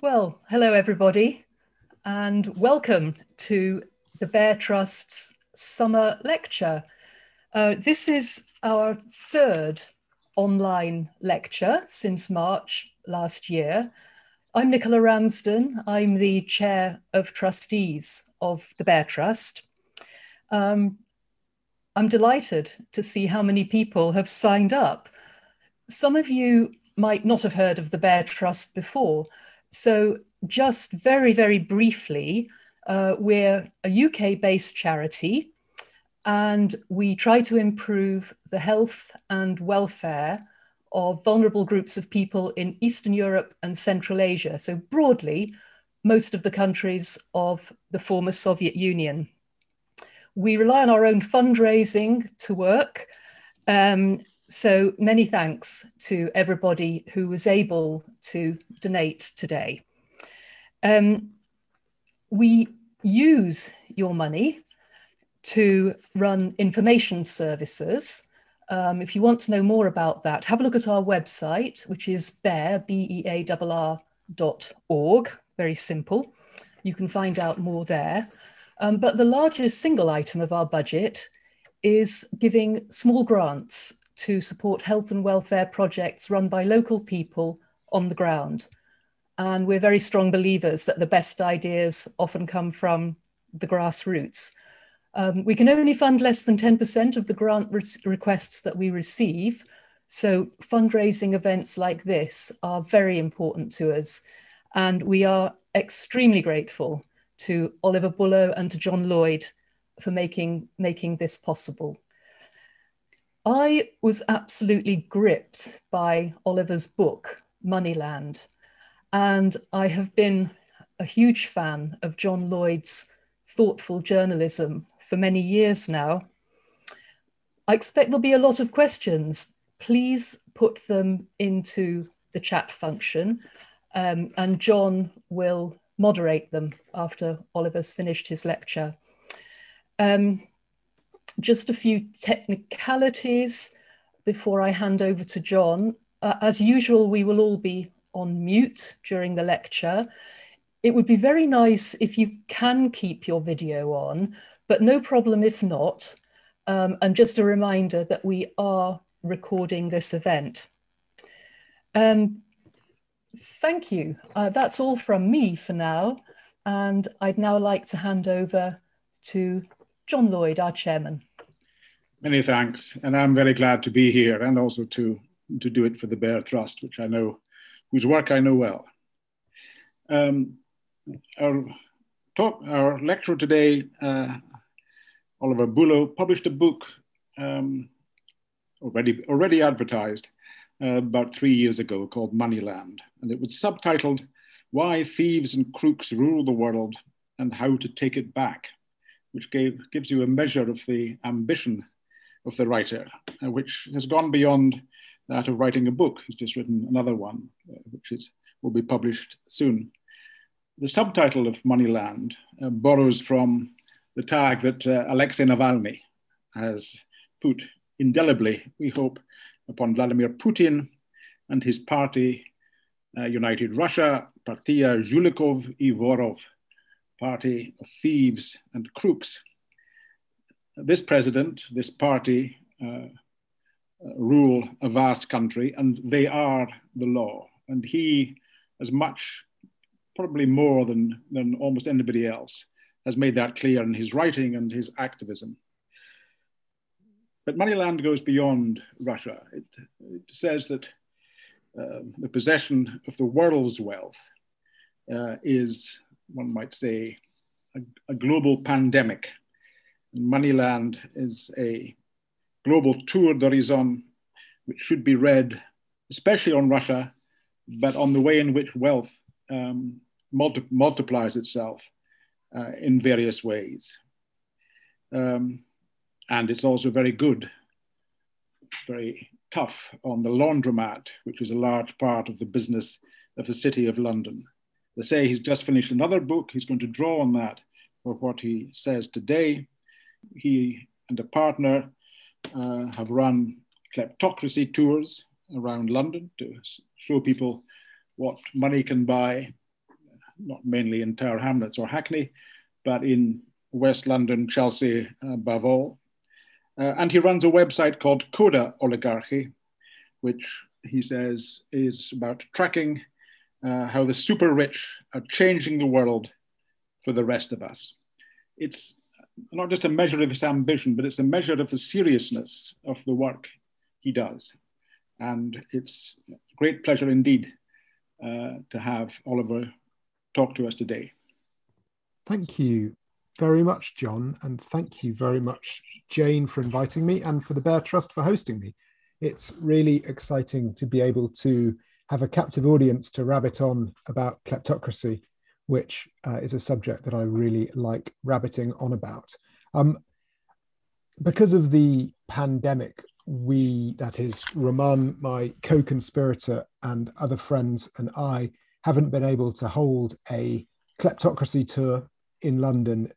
Well, hello everybody, and welcome to the BEARR Trust's summer lecture. Uh, this is our third online lecture since March last year. I'm Nicola Ramsden. I'm the chair of trustees of the BEARR Trust. Um, I'm delighted to see how many people have signed up. Some of you might not have heard of the BEARR Trust before. So just very, very briefly, uh, we're a UK based charity and we try to improve the health and welfare of vulnerable groups of people in Eastern Europe and Central Asia. So, broadly, most of the countries of the former Soviet Union. We rely on our own fundraising to work. Um, so, many thanks to everybody who was able to donate today. Um, we use your money to run information services. Um, if you want to know more about that, have a look at our website, which is bear, B-E-A-R-R dot org, very simple. You can find out more there. Um, but the largest single item of our budget is giving small grants to support health and welfare projects run by local people on the ground. And we're very strong believers that the best ideas often come from the grassroots. Um, we can only fund less than 10% of the grant re requests that we receive. So fundraising events like this are very important to us. And we are extremely grateful to Oliver Bullough and to John Lloyd for making, making this possible. I was absolutely gripped by Oliver's book, Moneyland, and I have been a huge fan of John Lloyd's thoughtful journalism for many years now. I expect there'll be a lot of questions. Please put them into the chat function, um, and John will moderate them after Oliver's finished his lecture. Um, just a few technicalities before I hand over to John. Uh, as usual, we will all be on mute during the lecture. It would be very nice if you can keep your video on, but no problem if not. Um, and just a reminder that we are recording this event. Um, thank you. Uh, that's all from me for now. And I'd now like to hand over to John Lloyd, our chairman. Many thanks. And I'm very glad to be here and also to, to do it for the BEARR Trust, which I know, whose work I know well. Um, our, talk, our lecturer today, uh, Oliver Bullough, published a book um, already, already advertised uh, about three years ago called Moneyland. And it was subtitled, Why Thieves and Crooks Rule the World and How to Take It Back, which gave, gives you a measure of the ambition of the writer, uh, which has gone beyond that of writing a book. He's just written another one, uh, which is, will be published soon. The subtitle of Moneyland uh, borrows from the tag that uh, Alexei Navalny has put indelibly, we hope, upon Vladimir Putin and his party, uh, United Russia, Partia Zhulikov i Vorov, party of thieves and crooks this president, this party, uh, rule a vast country and they are the law. And he, as much, probably more than, than almost anybody else, has made that clear in his writing and his activism. But Moneyland goes beyond Russia. It, it says that uh, the possession of the world's wealth uh, is, one might say, a, a global pandemic Moneyland is a global tour d'horizon which should be read, especially on Russia, but on the way in which wealth um, multi multiplies itself uh, in various ways. Um, and it's also very good, very tough on the laundromat, which is a large part of the business of the City of London. They say he's just finished another book. He's going to draw on that for what he says today he and a partner uh, have run kleptocracy tours around London to show people what money can buy not mainly in Tower Hamlets or Hackney, but in West London, Chelsea above all. Uh, and he runs a website called Coda Oligarchy, which he says is about tracking uh, how the super rich are changing the world for the rest of us. It's not just a measure of his ambition, but it's a measure of the seriousness of the work he does. And it's a great pleasure indeed uh, to have Oliver talk to us today. Thank you very much, John. And thank you very much, Jane, for inviting me and for the BEARR Trust for hosting me. It's really exciting to be able to have a captive audience to rabbit on about kleptocracy, which uh, is a subject that I really like rabbiting on about. Um, because of the pandemic, we, that is, Roman, my co conspirator, and other friends, and I haven't been able to hold a kleptocracy tour in London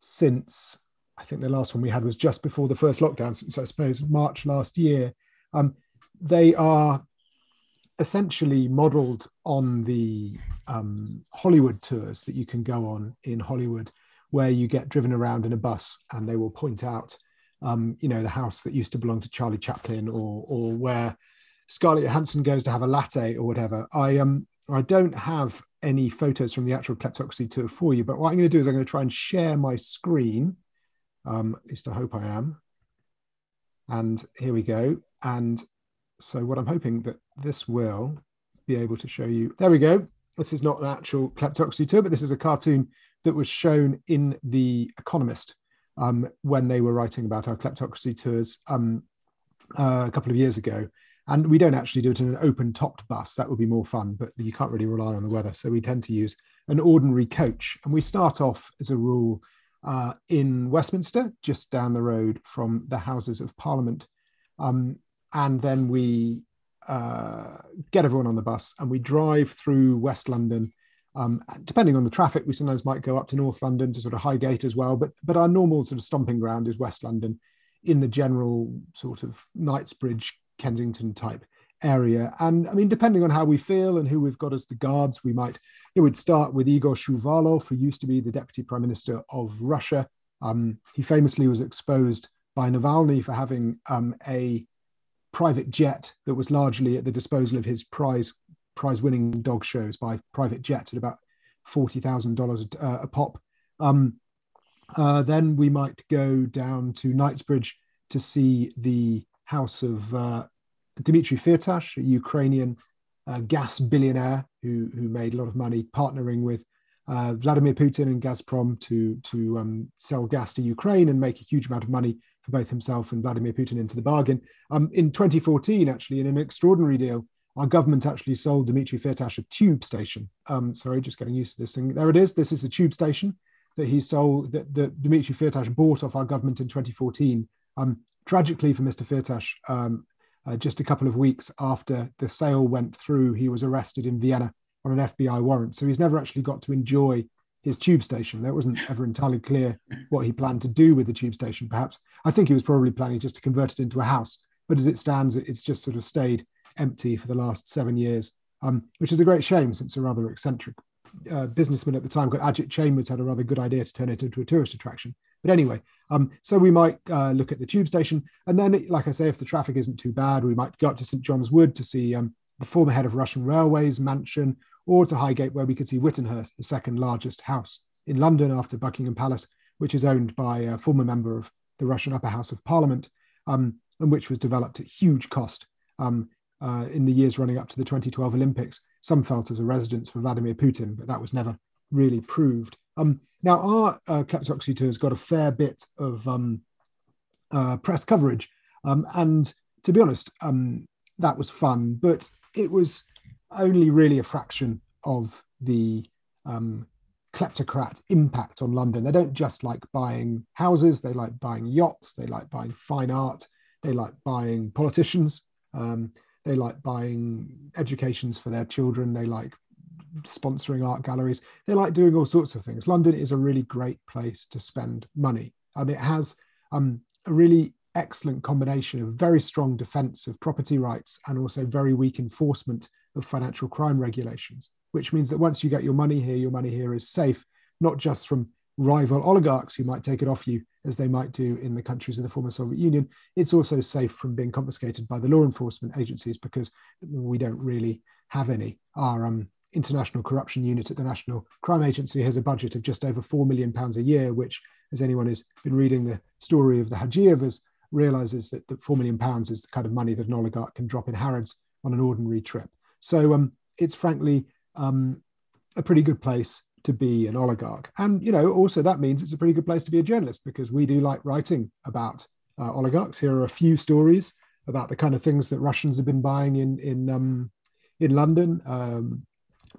since I think the last one we had was just before the first lockdown, since I suppose March last year. Um, they are essentially modeled on the um, Hollywood tours that you can go on in Hollywood, where you get driven around in a bus and they will point out, um, you know, the house that used to belong to Charlie Chaplin or, or where Scarlett Johansson goes to have a latte or whatever. I um I don't have any photos from the actual kleptocracy tour for you, but what I'm going to do is I'm going to try and share my screen. Um, at least I hope I am. And here we go. And so what I'm hoping that this will be able to show you. There we go. This is not an actual kleptocracy tour, but this is a cartoon that was shown in The Economist um, when they were writing about our kleptocracy tours um, uh, a couple of years ago. And we don't actually do it in an open topped bus. That would be more fun, but you can't really rely on the weather. So we tend to use an ordinary coach. And we start off, as a rule, uh, in Westminster, just down the road from the Houses of Parliament. Um, and then we get everyone on the bus and we drive through West London. Um, depending on the traffic, we sometimes might go up to North London to sort of Highgate as well. But but our normal sort of stomping ground is West London, in the general sort of Knightsbridge Kensington type area. And I mean, depending on how we feel and who we've got as the guards, we might, it would start with Igor Shuvalov, who used to be the deputy prime minister of Russia. Um, he famously was exposed by Navalny for having um, a private jet that was largely at the disposal of his prize prize winning dog shows by private jet at about $40,000 uh, a pop. Um, uh, then we might go down to Knightsbridge to see the house of uh, Dmitry Firtash, a Ukrainian uh, gas billionaire who, who made a lot of money partnering with uh, Vladimir Putin and Gazprom to, to um, sell gas to Ukraine and make a huge amount of money for both himself and Vladimir Putin into the bargain. Um, in 2014, actually, in an extraordinary deal, our government actually sold Dmitry Firtash a tube station. Um, sorry, just getting used to this thing. There it is. This is a tube station that he sold, that, that Dmitry Firtash bought off our government in 2014 um, tragically for Mr. Firtash, um, uh, just a couple of weeks after the sale went through, he was arrested in Vienna on an FBI warrant. So he's never actually got to enjoy his tube station. That wasn't ever entirely clear what he planned to do with the tube station, perhaps. I think he was probably planning just to convert it into a house. But as it stands, it's just sort of stayed empty for the last seven years, um, which is a great shame since a rather eccentric uh, businessman at the time called Ajit Chambers had a rather good idea to turn it into a tourist attraction. But anyway, um, so we might uh, look at the tube station. And then, like I say, if the traffic isn't too bad, we might go up to St. John's Wood to see um, the former head of Russian Railways mansion, or to Highgate, where we could see Witanhurst, the second largest house in London after Buckingham Palace, which is owned by a former member of the Russian Upper House of Parliament, um, and which was developed at huge cost um, uh, in the years running up to the 2012 Olympics. Some felt as a residence for Vladimir Putin, but that was never really proved. Um, now, our uh, tour has got a fair bit of um, uh, press coverage, um, and to be honest, um, that was fun, but it was only really a fraction of the um, kleptocrat impact on London. They don't just like buying houses; they like buying yachts, they like buying fine art, they like buying politicians. Um, they like buying educations for their children. They like sponsoring art galleries. They like doing all sorts of things. London is a really great place to spend money. and it has um, a really excellent combination of very strong defense of property rights and also very weak enforcement of financial crime regulations, which means that once you get your money here, your money here is safe, not just from rival oligarchs who might take it off you as they might do in the countries of the former Soviet Union. It's also safe from being confiscated by the law enforcement agencies because we don't really have any. Our um, international corruption unit at the National Crime Agency has a budget of just over four million pounds a year, which, as anyone who's been reading the story of the Hajiyevas, realizes that, the four million pounds is the kind of money that an oligarch can drop in Harrods on an ordinary trip. So um, it's frankly um, a pretty good place to be an oligarch. And you know, also that means it's a pretty good place to be a journalist because we do like writing about uh, oligarchs. Here are a few stories about the kind of things that Russians have been buying in in um, in London. Um,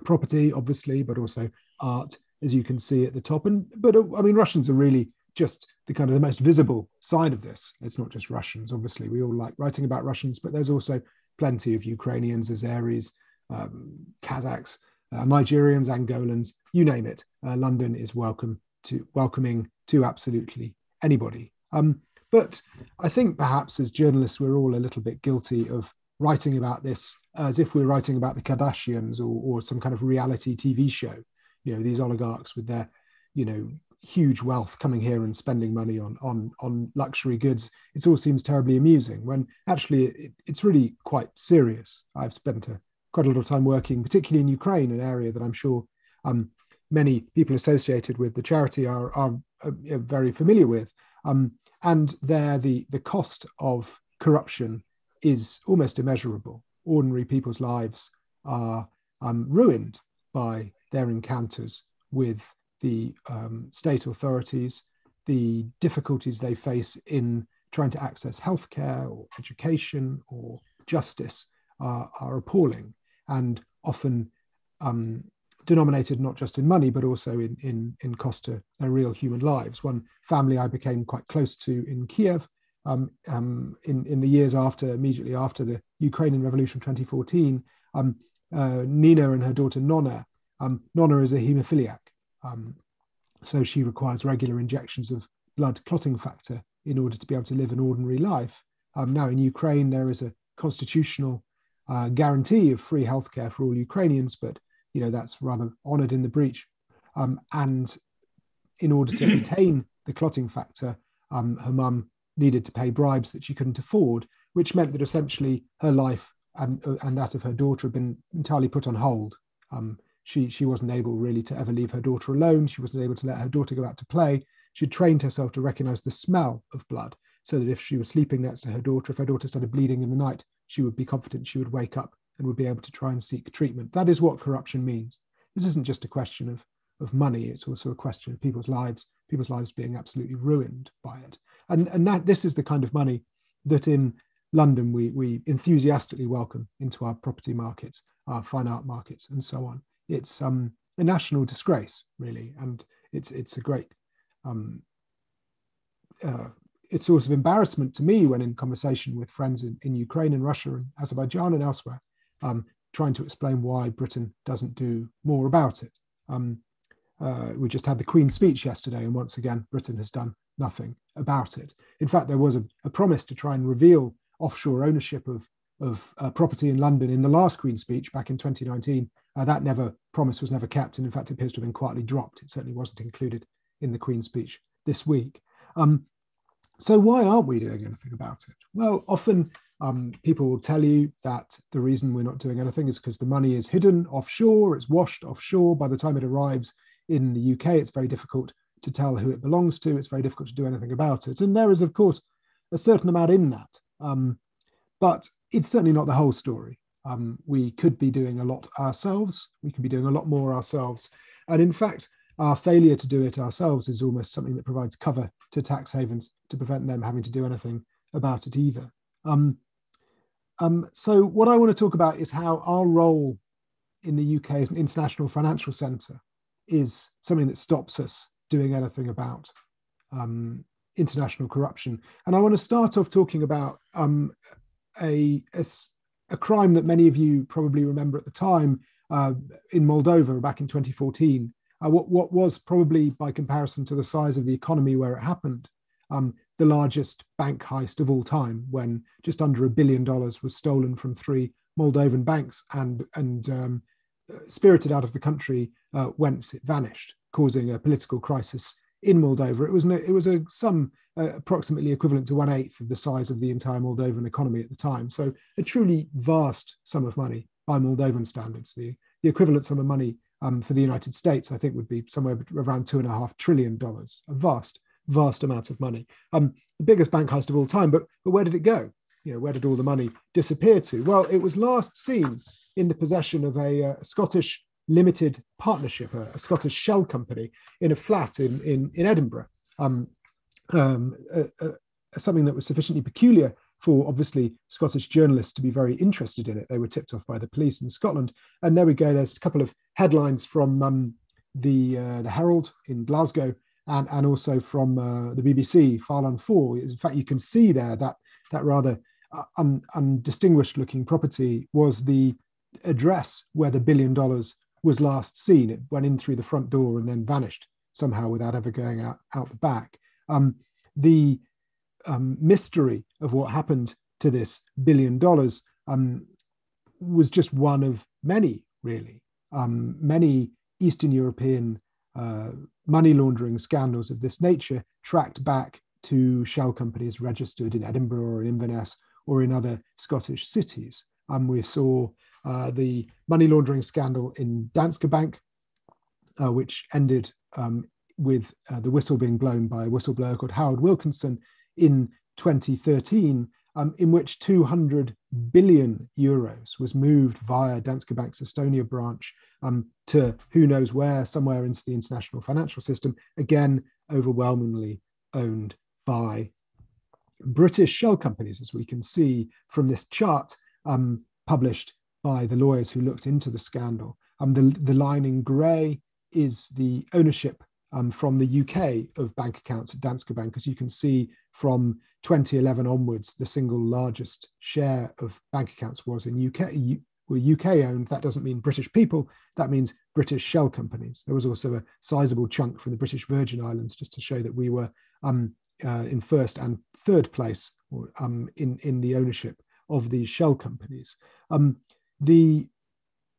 property, obviously, but also art, as you can see at the top. And but uh, I mean, Russians are really just the kind of the most visible side of this. It's not just Russians, obviously. We all like writing about Russians, but there's also plenty of Ukrainians, Azeris, um, Kazakhs, uh, Nigerians, Angolans, you name it. Uh, London is welcome to welcoming to absolutely anybody. Um, but I think perhaps as journalists, we're all a little bit guilty of writing about this as if we're writing about the Kardashians or, or some kind of reality TV show. You know, these oligarchs with their, you know, huge wealth coming here and spending money on on on luxury goods. It all seems terribly amusing when actually it, it's really quite serious. I've spent a, quite a lot of time working, particularly in Ukraine, an area that I'm sure um, many people associated with the charity are are, are very familiar with. Um, and there, the the cost of corruption is almost immeasurable. Ordinary people's lives are um, ruined by their encounters with the um, state authorities, the difficulties they face in trying to access healthcare or education or justice are, are appalling and often um, denominated not just in money but also in, in, in cost to their real human lives. One family I became quite close to in Kiev um, um, in, in the years after, immediately after the Ukrainian Revolution 2014, um, uh, Nina and her daughter Nonna, um, Nonna is a hemophiliac. Um, so she requires regular injections of blood clotting factor in order to be able to live an ordinary life. Um, now in Ukraine, there is a constitutional uh, guarantee of free healthcare for all Ukrainians, but you know that's rather honoured in the breach. and in order to obtain the clotting factor, her mum needed to pay bribes that she couldn't afford, which meant that essentially her life and, uh, and that of her daughter had been entirely put on hold. Um, she, she wasn't able really to ever leave her daughter alone. She wasn't able to let her daughter go out to play. She trained herself to recognize the smell of blood so that if she was sleeping next to her daughter, if her daughter started bleeding in the night, she would be confident she would wake up and would be able to try and seek treatment. That is what corruption means. This isn't just a question of, of money, it's also a question of people's lives, people's lives being absolutely ruined by it and and that this is the kind of money that in London we we enthusiastically welcome into our property markets, our fine art markets, and so on. It's um, a national disgrace, really, and it's it's a great um, uh, it's source of embarrassment to me when in conversation with friends in, in Ukraine and Russia and Azerbaijan and elsewhere, um, trying to explain why Britain doesn't do more about it. Um, uh, we just had the Queen's speech yesterday, and once again, Britain has done nothing about it. In fact, there was a, a promise to try and reveal offshore ownership of, of uh, property in London in the last Queen's speech back in 2019. Uh, that never promise was never kept, and in fact, it appears to have been quietly dropped. It certainly wasn't included in the Queen's speech this week. Um, so why aren't we doing anything about it? Well, often um, people will tell you that the reason we're not doing anything is because the money is hidden offshore, it's washed offshore. By the time it arrives in the UK, it's very difficult to tell who it belongs to. It's very difficult to do anything about it. And there is, of course, a certain amount in that. Um, but it's certainly not the whole story. Um, we could be doing a lot ourselves. We could be doing a lot more ourselves. And in fact, our failure to do it ourselves is almost something that provides cover to tax havens to prevent them having to do anything about it either. Um, um, so, what I want to talk about is how our role in the UK as an international financial centre is something that stops us doing anything about um, international corruption. And I want to start off talking about um, a, a, a, crime that many of you probably remember at the time uh, in Moldova back in 2014. Uh, what, what was probably, by comparison to the size of the economy where it happened, um, the largest bank heist of all time, when just under a billion dollars was stolen from three Moldovan banks and and um, spirited out of the country uh, whence it vanished, causing a political crisis in Moldova. It was an, it was a sum uh, approximately equivalent to one eighth of the size of the entire Moldovan economy at the time. So a truly vast sum of money by Moldovan standards. The, the equivalent sum of money um, for the United States, I think, would be somewhere around two and a half trillion dollars. A vast, vast amount of money. Um, the biggest bank heist of all time. But but where did it go? You know, where did all the money disappear to? Well, it was last seen in the possession of a, uh, Scottish limited partnership, a, a, Scottish shell company, in a flat in in, in Edinburgh. Um, um, something that was sufficiently peculiar for obviously Scottish journalists to be very interested in it. They were tipped off by the police in Scotland, and there we go. There's a couple of headlines from um, the uh, the Herald in Glasgow, and and also from uh, the BBC. Farlan Four. In fact, you can see there that that rather uh, un, undistinguished looking property was the address where the billion dollars was last seen. It went in through the front door and then vanished somehow without ever going out out the back. Um, the um, mystery of what happened to this billion dollars um, was just one of many, really. Um, many Eastern European uh, money laundering scandals of this nature tracked back to shell companies registered in Edinburgh or in Inverness or in other Scottish cities. Um, we saw uh, the money laundering scandal in Danske Bank, uh, which ended um, with uh, the whistle being blown by a whistleblower called Howard Wilkinson in 2013, um, in which 200 billion euros was moved via Danske Bank's Estonia branch um, to who knows where, somewhere into the international financial system, again, overwhelmingly owned by British shell companies, as we can see from this chart um, published by the lawyers who looked into the scandal. Um, the, the line in grey is the ownership um, from the UK of bank accounts at Danske Bank. As you can see from 2011 onwards, the single largest share of bank accounts was in UK, were UK owned. That doesn't mean British people, that means British shell companies. There was also a sizable chunk from the British Virgin Islands just to show that we were um, uh, in first and third place um, in, in the ownership of these shell companies. Um, the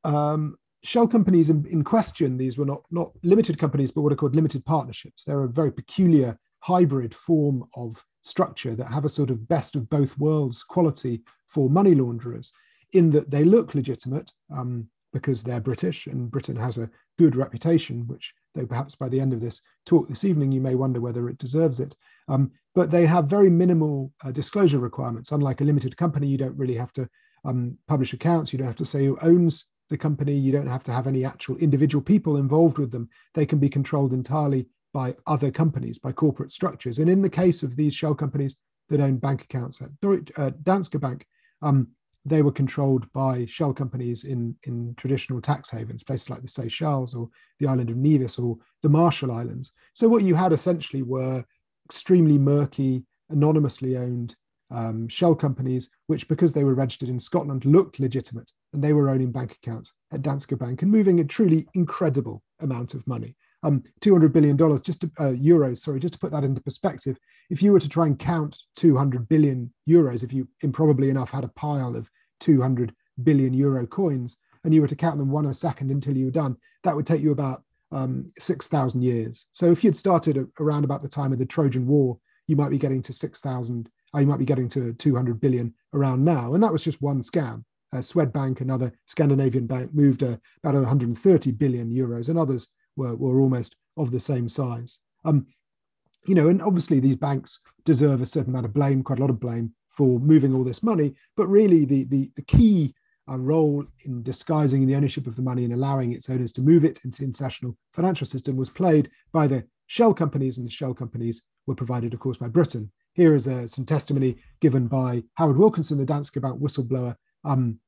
um, shell companies in, in, question, these were not, not limited companies, but what are called limited partnerships. They're a very peculiar hybrid form of structure that have a sort of best of both worlds quality for money launderers in that they look legitimate um, because they're British and Britain has a good reputation, which, though perhaps by the end of this talk this evening, you may wonder whether it deserves it. Um, but they have very minimal uh, disclosure requirements. Unlike a limited company, you don't really have to um, publish accounts, you don't have to say who owns the company. You don't have to have any actual individual people involved with them. They can be controlled entirely by other companies, by corporate structures. And in the case of these shell companies that own bank accounts at uh, Danske Bank, um, they were controlled by shell companies in, in traditional tax havens, places like the Seychelles or the island of Nevis or the Marshall Islands. So what you had essentially were extremely murky, anonymously owned um, shell companies, which, because they were registered in Scotland, looked legitimate and they were owning bank accounts at Danske Bank and moving a truly incredible amount of money. Um, 200 billion dollars, just to, uh, euros. Sorry, just to put that into perspective, if you were to try and count 200 billion euros, if you improbably enough had a pile of 200 billion euro coins and you were to count them one a second until you were done, that would take you about um, 6,000 years. So if you'd started around about the time of the Trojan War, you might be getting to 6,000 you might be getting to 200 billion around now. And that was just one scam. Uh, Swedbank, another Scandinavian bank, moved uh, about 130 billion euros, and others were, were almost of the same size. Um, you know, and obviously these banks deserve a certain amount of blame, quite a lot of blame for moving all this money. But really, the the, the key uh, role in disguising the ownership of the money and allowing its owners to move it into the international financial system was played by the shell companies, and the shell companies were provided, of course, by Britain. Here is uh, some testimony given by Howard Wilkinson, the Danske Bank whistleblower, um,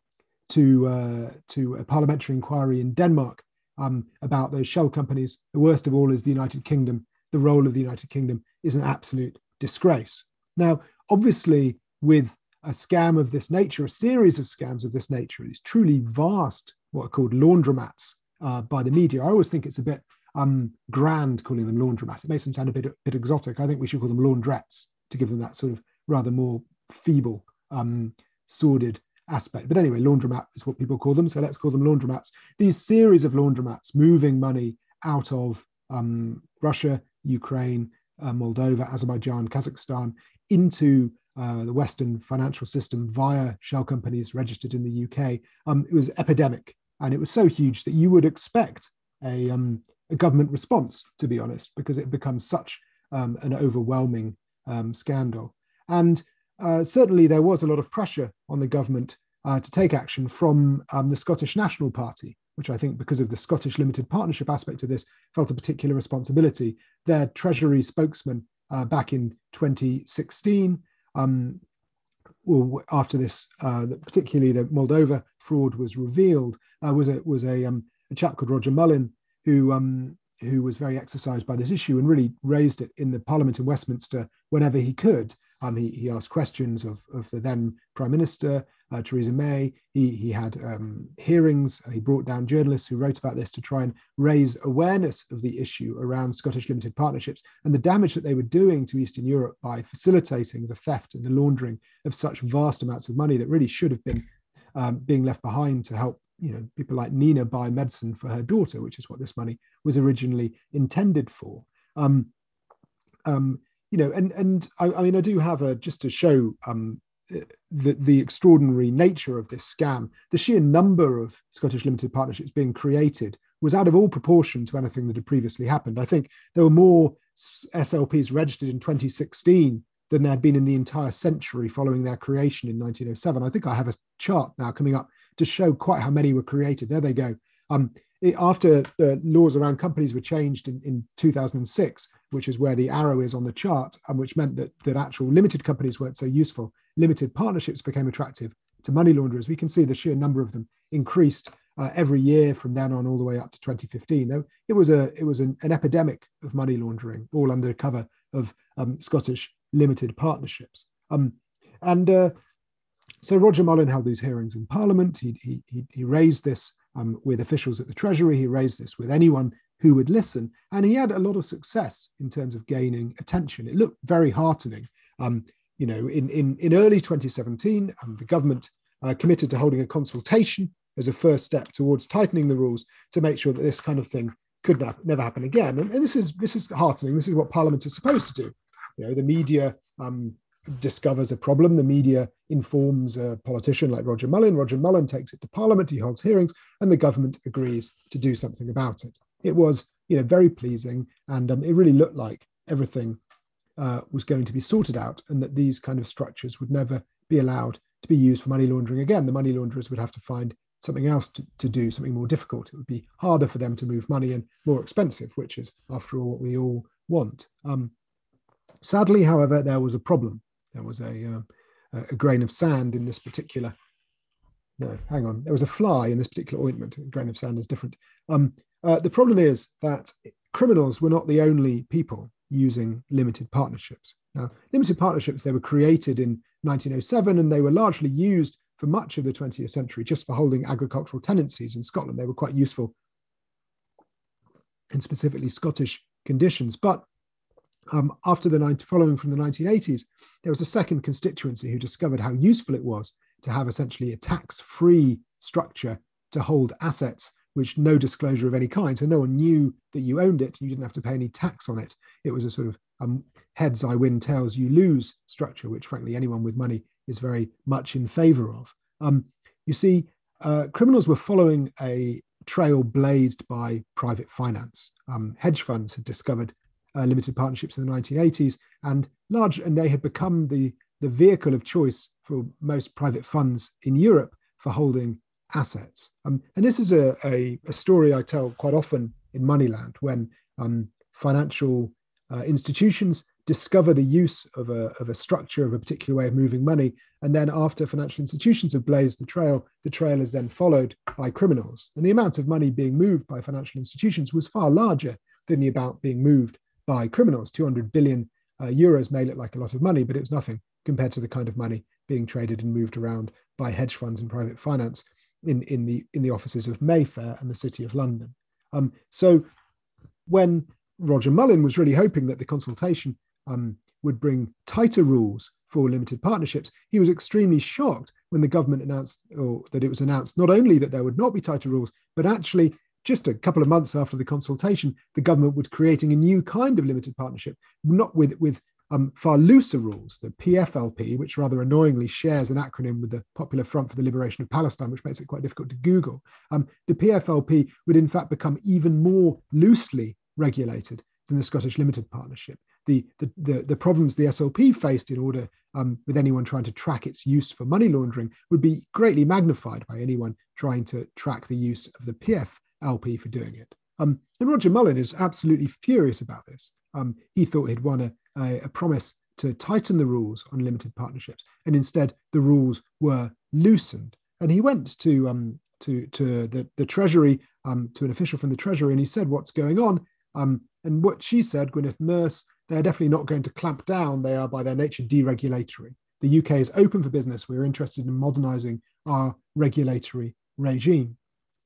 to, uh, to a parliamentary inquiry in Denmark um, about those shell companies. The worst of all is the United Kingdom. The role of the United Kingdom is an absolute disgrace. Now, obviously, with a scam of this nature, a series of scams of this nature, these truly vast, what are called laundromats uh, by the media. I always think it's a bit um, grand calling them laundromat. It makes them sound a bit, a bit exotic. I think we should call them laundrettes to give them that sort of rather more feeble, um, sordid aspect. But anyway, laundromat is what people call them. So let's call them laundromats. These series of laundromats moving money out of um, Russia, Ukraine, uh, Moldova, Azerbaijan, Kazakhstan into uh, the Western financial system via shell companies registered in the UK. Um, it was epidemic, and it was so huge that you would expect a, um, a government response, to be honest, because it becomes such um, an overwhelming um, scandal. And uh, certainly there was a lot of pressure on the government uh, to take action from um, the Scottish National Party, which I think, because of the Scottish limited partnership aspect of this, felt a particular responsibility. Their Treasury spokesman uh, back in 2016, um, after this, uh, particularly the Moldova fraud was revealed, uh, was a was a, um, a chap called Roger Mullin who um, who was very exercised by this issue and really raised it in the Parliament in Westminster whenever he could. Um, he, he asked questions of, of the then Prime Minister, uh, Theresa May. He, he had um, hearings. He brought down journalists who wrote about this to try and raise awareness of the issue around Scottish limited partnerships and the damage that they were doing to Eastern Europe by facilitating the theft and the laundering of such vast amounts of money that really should have been um, being left behind to help you know people like Nina buy medicine for her daughter, which is what this money was originally intended for. Um, um, you know, and and I, I, mean, I do have a just to show um, the the extraordinary nature of this scam. The sheer number of Scottish limited partnerships being created was out of all proportion to anything that had previously happened. I think there were more SLPs registered in 2016 than there had been in the entire century following their creation in 1907. I think I have a chart now coming up to show quite how many were created. There they go. Um, it, after the laws around companies were changed in, in 2006, which is where the arrow is on the chart, and which meant that, that actual limited companies weren't so useful, limited partnerships became attractive to money launderers. We can see the sheer number of them increased uh, every year from then on all the way up to 2015. It was a it was an, an epidemic of money laundering, all under cover of um, Scottish limited partnerships. Um, and uh, so Roger Mullin held these hearings in Parliament. He, he, he raised this um, with officials at the Treasury. He raised this with anyone who would listen. And he had a lot of success in terms of gaining attention. It looked very heartening. Um, you know, in, in, in early 2017, um, the government uh, committed to holding a consultation as a first step towards tightening the rules to make sure that this kind of thing could never happen again. And, and, this is this is heartening. This is what Parliament is supposed to do. You know, the media um, discovers a problem. The media informs a politician like Roger Mullin. Roger Mullin takes it to Parliament. He holds hearings, and the government agrees to do something about it. It was, you know, very pleasing, and um, it really looked like everything uh, was going to be sorted out, and that these kind of structures would never be allowed to be used for money laundering again. The money launderers would have to find something else to, to do, something more difficult. It would be harder for them to move money and more expensive, which is, after all, what we all want. Um, sadly, however, there was a problem there was a, uh, a grain of sand in this particular. No, hang on. There was a fly in this particular ointment. A grain of sand is different. Um, uh, the problem is that criminals were not the only people using limited partnerships. Now, limited partnerships, they were created in 1907 and they were largely used for much of the 20th century just for holding agricultural tenancies in Scotland. They were quite useful in specifically Scottish conditions. But um, after the 90, following from the 1980s, there was a second constituency who discovered how useful it was to have essentially a tax-free structure to hold assets which no disclosure of any kind. So no one knew that you owned it. You didn't have to pay any tax on it. It was a sort of um, heads I win, tails you lose structure, which frankly anyone with money is very much in favor of. Um, you see, uh, criminals were following a trail blazed by private finance. Um, hedge funds had discovered uh, limited partnerships in the 1980s, and large, and they had become the the vehicle of choice for most private funds in Europe for holding assets. Um, and this is a, a, a, story I tell quite often in Moneyland when um, financial uh, institutions discover the use of a, of a structure of a particular way of moving money. And then after financial institutions have blazed the trail, the trail is then followed by criminals. And the amount of money being moved by financial institutions was far larger than the amount being moved by criminals. 200 billion uh, euros may look like a lot of money, but it's nothing compared to the kind of money being traded and moved around by hedge funds and private finance in, in, the, in the offices of Mayfair and the City of London. Um, so when Roger Mullin was really hoping that the consultation um, would bring tighter rules for limited partnerships. He was extremely shocked when the government announced, or that it was announced, not only that there would not be tighter rules, but actually just a couple of months after the consultation, the government was creating a new kind of limited partnership, not with, with um, far looser rules, the PFLP, which rather annoyingly shares an acronym with the Popular Front for the Liberation of Palestine, which makes it quite difficult to Google. Um, the PFLP would in fact become even more loosely regulated than the Scottish Limited Partnership. The, the, the, the problems the SLP faced in order um, with anyone trying to track its use for money laundering would be greatly magnified by anyone trying to track the use of the PFLP for doing it. Um, and Roger Mullin is absolutely furious about this. Um, he thought he'd won a, a, a promise to tighten the rules on limited partnerships, and instead the rules were loosened. And he went to um, to to the, the Treasury, um, to an official from the Treasury, and he said, "What's going on?" Um, and what she said, Gwyneth Nurse, they're definitely not going to clamp down. They are by their nature deregulatory. The UK is open for business. We're interested in modernising our regulatory regime.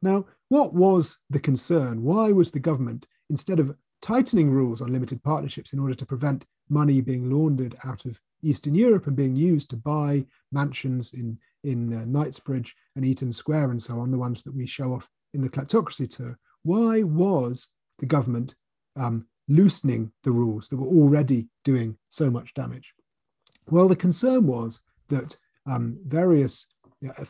Now, what was the concern? Why was the government, instead of tightening rules on limited partnerships in order to prevent money being laundered out of Eastern Europe and being used to buy mansions in, in uh, Knightsbridge and Eaton Square and so on, the ones that we show off in the kleptocracy tour. Why was the government um, loosening the rules that were already doing so much damage? Well, the concern was that um, various uh,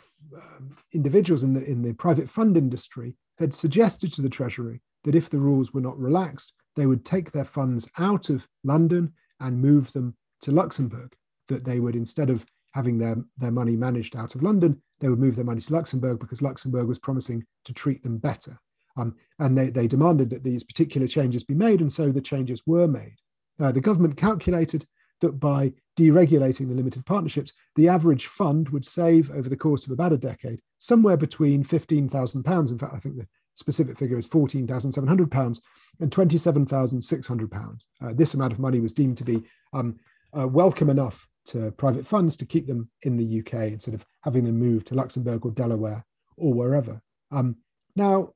individuals in the, in the private fund industry had suggested to the Treasury that if the rules were not relaxed, they would take their funds out of London and move them to Luxembourg. That they would, instead of having their, their money managed out of London, they would move their money to Luxembourg because Luxembourg was promising to treat them better. Um, and they, they demanded that these particular changes be made, and so the changes were made. Uh, the government calculated that by deregulating the limited partnerships, the average fund would save over the course of about a decade somewhere between £15,000. In fact, I think the specific figure is £14,700 and £27,600. Uh, this amount of money was deemed to be um, uh, welcome enough to private funds to keep them in the UK instead of having them move to Luxembourg or Delaware or wherever. Um, now,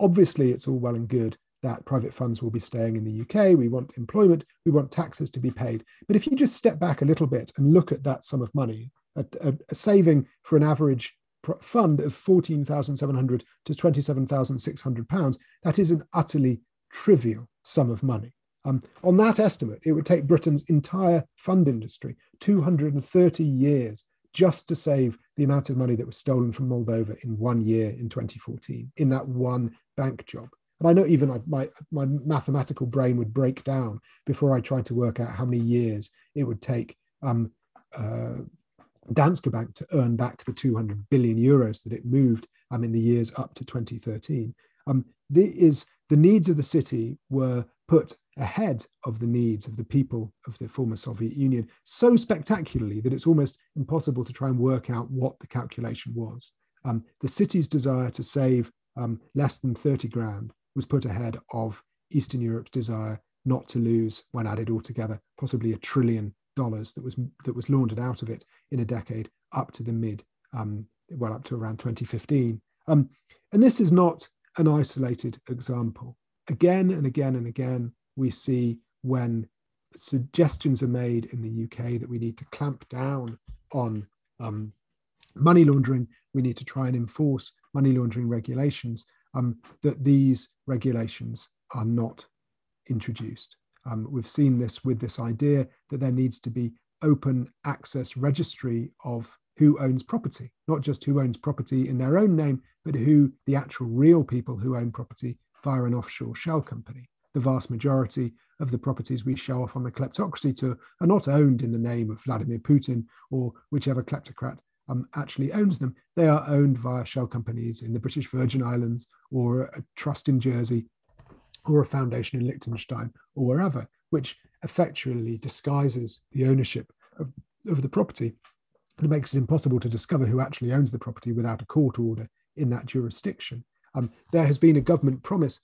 obviously, it's all well and good that private funds will be staying in the UK. We want employment, we want taxes to be paid. But if you just step back a little bit and look at that sum of money, a, a, a saving for an average fund of 14,700 to 27,600 pounds, that is an utterly trivial sum of money. Um, on that estimate, it would take Britain's entire fund industry 230 years just to save the amount of money that was stolen from Moldova in one year in 2014, in that one bank job. And I know even my, my mathematical brain would break down before I tried to work out how many years it would take um, uh, Danske Bank to earn back the 200 billion euros that it moved um, in the years up to 2013. Um, the, is, the needs of the city were put ahead of the needs of the people of the former Soviet Union so spectacularly that it's almost impossible to try and work out what the calculation was. Um, the city's desire to save um, less than 30 grand was put ahead of Eastern Europe's desire not to lose, when added all together, possibly a trillion dollars that was that was laundered out of it in a decade up to the mid, um, well, up to around 2015. Um, and this is not an isolated example. Again and again and again, we see when suggestions are made in the UK that we need to clamp down on um, money laundering, we need to try and enforce money laundering regulations, um, that these regulations are not introduced. Um, we've seen this with this idea that there needs to be open access registry of who owns property, not just who owns property in their own name, but who the actual real people who own property via an offshore shell company. The vast majority of the properties we show off on the kleptocracy tour are not owned in the name of Vladimir Putin or whichever kleptocrat um, actually owns them. They are owned via shell companies in the British Virgin Islands or a trust in Jersey or a foundation in Liechtenstein or wherever, which effectually disguises the ownership of, of the property and makes it impossible to discover who actually owns the property without a court order in that jurisdiction. Um, there has been a government promise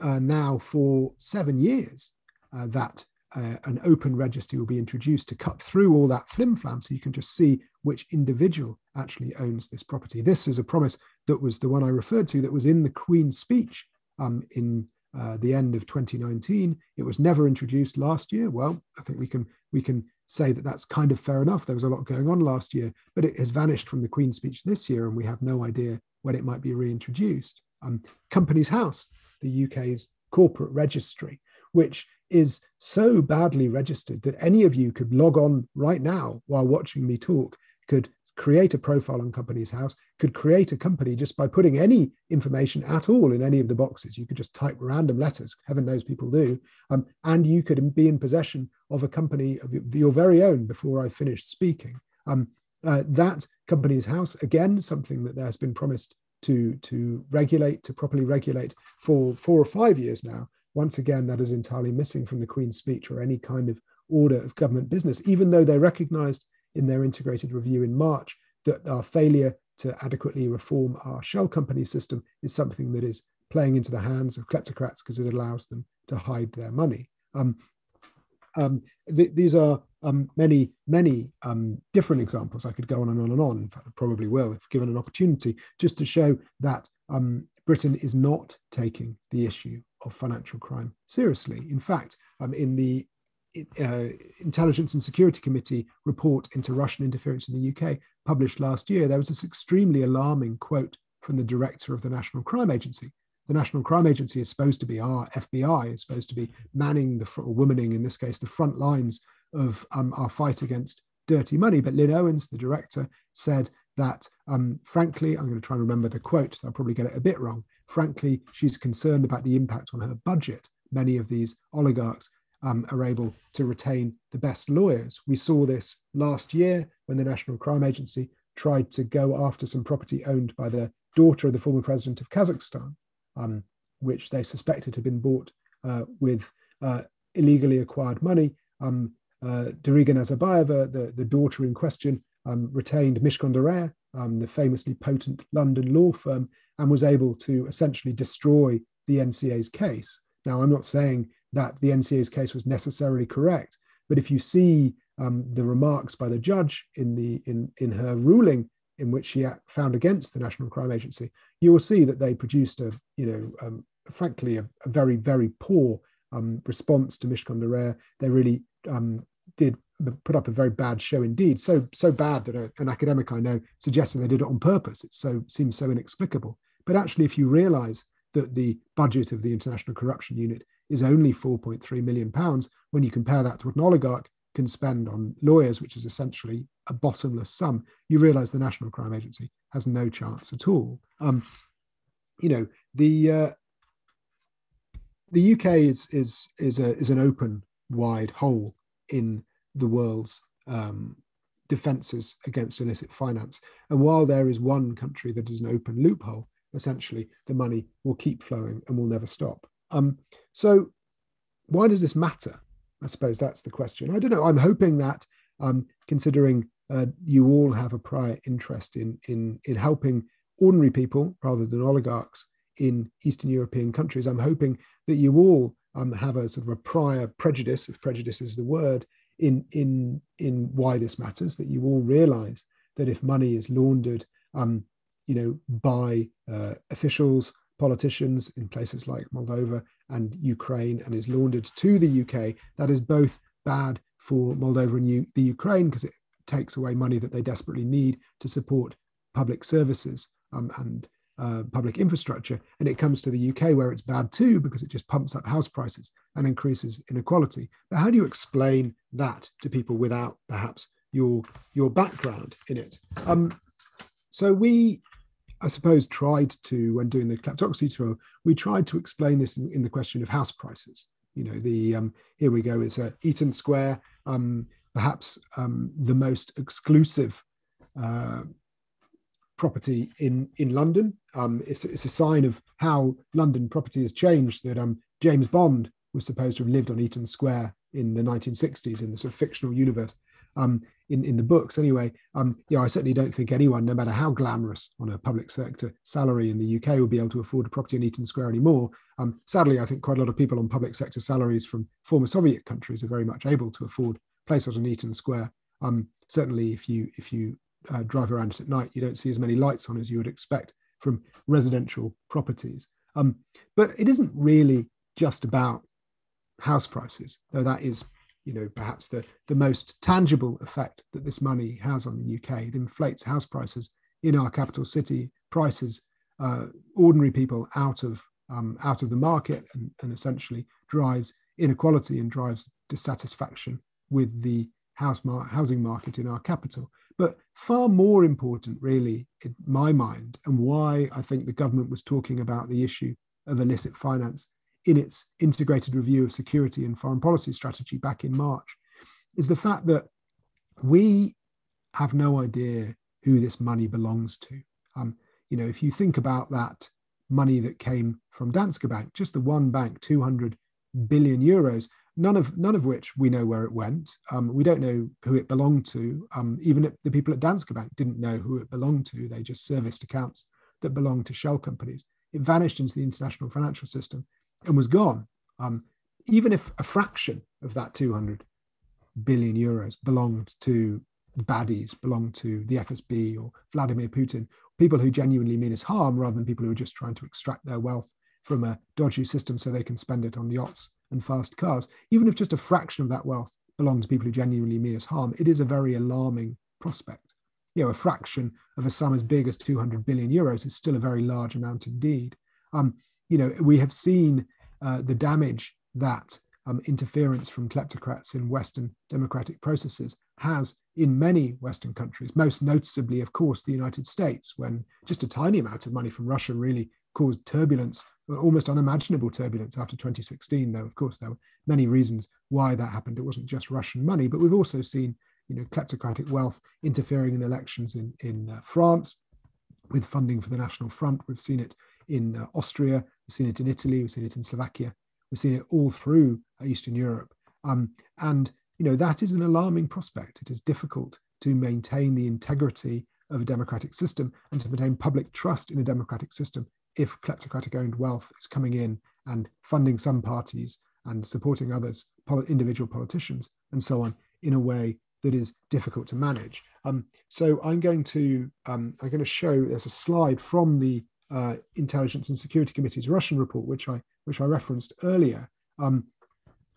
uh, now for seven years uh, that uh, an open registry will be introduced to cut through all that flim flam so you can just see which individual actually owns this property. This is a promise that was the one I referred to that was in the Queen's speech um, in uh, the end of 2019. It was never introduced last year. Well, I think we can we can say that that's kind of fair enough. There was a lot going on last year, but it has vanished from the Queen's speech this year, and we have no idea when it might be reintroduced. Um, Companies House, the UK's corporate registry, which is so badly registered that any of you could log on right now while watching me talk, could create a profile on Companies House, could create a company just by putting any information at all in any of the boxes. You could just type random letters, heaven knows people do, um, and you could be in possession of a company of your very own before I finished speaking. Um, uh, that Companies House, again, something that there has been promised to, to regulate, to properly regulate for four or five years now. Once again, that is entirely missing from the Queen's speech or any kind of order of government business, even though they recognized in their integrated review in March that our failure to adequately reform our shell company system is something that is playing into the hands of kleptocrats because it allows them to hide their money. Um, um, th these are um, many, many um, different examples. I could go on and on and on. In fact, I probably will if given an opportunity, just to show that um, Britain is not taking the issue of financial crime seriously. In fact, um, in the uh, Intelligence and Security Committee report into Russian interference in the UK, published last year, there was this extremely alarming quote from the director of the National Crime Agency. The National Crime Agency is supposed to be our FBI, is supposed to be manning the or womaning, in this case, the front lines of um, our fight against dirty money. But Lynne Owens, the director, said that, um, frankly, I'm going to try and remember the quote, so I'll probably get it a bit wrong. Frankly, she's concerned about the impact on her budget. Many of these oligarchs um, are able to retain the best lawyers. We saw this last year when the National Crime Agency tried to go after some property owned by the daughter of the former president of Kazakhstan, um, which they suspected had been bought uh, with uh, illegally acquired money. Um, uh, Nazarbayeva, the, the daughter in question, um, retained Reya, um, the famously potent London law firm, and was able to essentially destroy the NCA's case. Now, I'm not saying that the NCA's case was necessarily correct. But if you see um, the remarks by the judge in the in in her ruling in which she found against the National Crime Agency, you will see that they produced a you know um, frankly a, a, very very poor um, response to Reya. They really um, did put up a very bad show indeed. So so bad that a, an academic I know suggested they did it on purpose. It so seems so inexplicable. But actually, if you realise that the budget of the International Corruption Unit is only 4.3 million pounds when you compare that to what an oligarch can spend on lawyers, which is essentially a bottomless sum, you realize the National Crime Agency has no chance at all. Um, you know, the uh, the UK is is is a is an open, wide hole in the world's um, defences against illicit finance. And while there is one country that is an open loophole, essentially the money will keep flowing and will never stop. Um, so, why does this matter? I suppose that's the question. I don't know. I'm hoping that, um, considering uh, you all have a prior interest in, in, in helping ordinary people rather than oligarchs in Eastern European countries, I'm hoping that you all um, have a sort of a prior prejudice, if prejudice is the word, in, in, in why this matters, that you all realize that if money is laundered, um, you know, by uh, officials politicians in places like Moldova and Ukraine and is laundered to the UK, that is both bad for Moldova and U- the Ukraine because it takes away money that they desperately need to support public services um, and uh, public infrastructure. And it comes to the UK where it's bad too because it just pumps up house prices and increases inequality. But how do you explain that to people without perhaps your your background in it? Um, so we I suppose, tried to, when doing the kleptocracy tour, we tried to explain this in, in the question of house prices. You know, the um, here we go is uh, Eaton Square, um, perhaps um, the most exclusive uh, property in in London. Um, it's, it's a sign of how London property has changed. That um, James Bond was supposed to have lived on Eaton Square in the 1960s in the sort of fictional universe. Um, in, in the books anyway. Um, yeah, I certainly don't think anyone, no matter how glamorous on a public sector salary in the UK, will be able to afford a property in Eaton Square anymore. Um, sadly, I think quite a lot of people on public sector salaries from former Soviet countries are very much able to afford places on Eaton Square. Um, certainly, if you if you uh, drive around it at night, you don't see as many lights on as you would expect from residential properties. Um, but it isn't really just about house prices, though that is, you know, perhaps the, the most tangible effect that this money has on the UK. It inflates house prices in our capital city, prices uh, ordinary people out of um, out of the market, and, and essentially drives inequality and drives dissatisfaction with the house mar- housing market in our capital. But far more important, really, in my mind, and why I think the government was talking about the issue of illicit finance in its integrated review of security and foreign policy strategy back in March, is the fact that we have no idea who this money belongs to. Um, you know, if you think about that money that came from Danske Bank, just the one bank, 200 billion euros, none of none of which we know where it went. Um, we don't know who it belonged to. Um, even the people at Danske Bank didn't know who it belonged to. They just serviced accounts that belonged to shell companies. It vanished into the international financial system and was gone. Um, even if a fraction of that 200 billion euros belonged to baddies, belonged to the FSB or Vladimir Putin, people who genuinely mean us harm rather than people who are just trying to extract their wealth from a dodgy system so they can spend it on yachts and fast cars, even if just a fraction of that wealth belonged to people who genuinely mean us harm, it is a very alarming prospect. You know, a fraction of a sum as big as 200 billion euros is still a very large amount indeed. Um, you know, we have seen uh, the damage that um, interference from kleptocrats in Western democratic processes has in many Western countries, most noticeably, of course, the United States, when just a tiny amount of money from Russia really caused turbulence almost unimaginable turbulence after 2016, though, of course, there were many reasons why that happened. It wasn't just Russian money, but we've also seen, you know, kleptocratic wealth interfering in elections in, in uh, France with funding for the National Front. We've seen it in uh, Austria, we've seen it in Italy, we've seen it in Slovakia, we've seen it all through Eastern Europe. Um, and, you know, that is an alarming prospect. It is difficult to maintain the integrity of a democratic system and to maintain public trust in a democratic system if kleptocratic owned wealth is coming in and funding some parties and supporting others, individual politicians, and so on, in a way that is difficult to manage. Um, so I'm going to um, I'm going to show there's a slide from the uh, Intelligence and Security Committee's Russian report, which I which I referenced earlier. Um,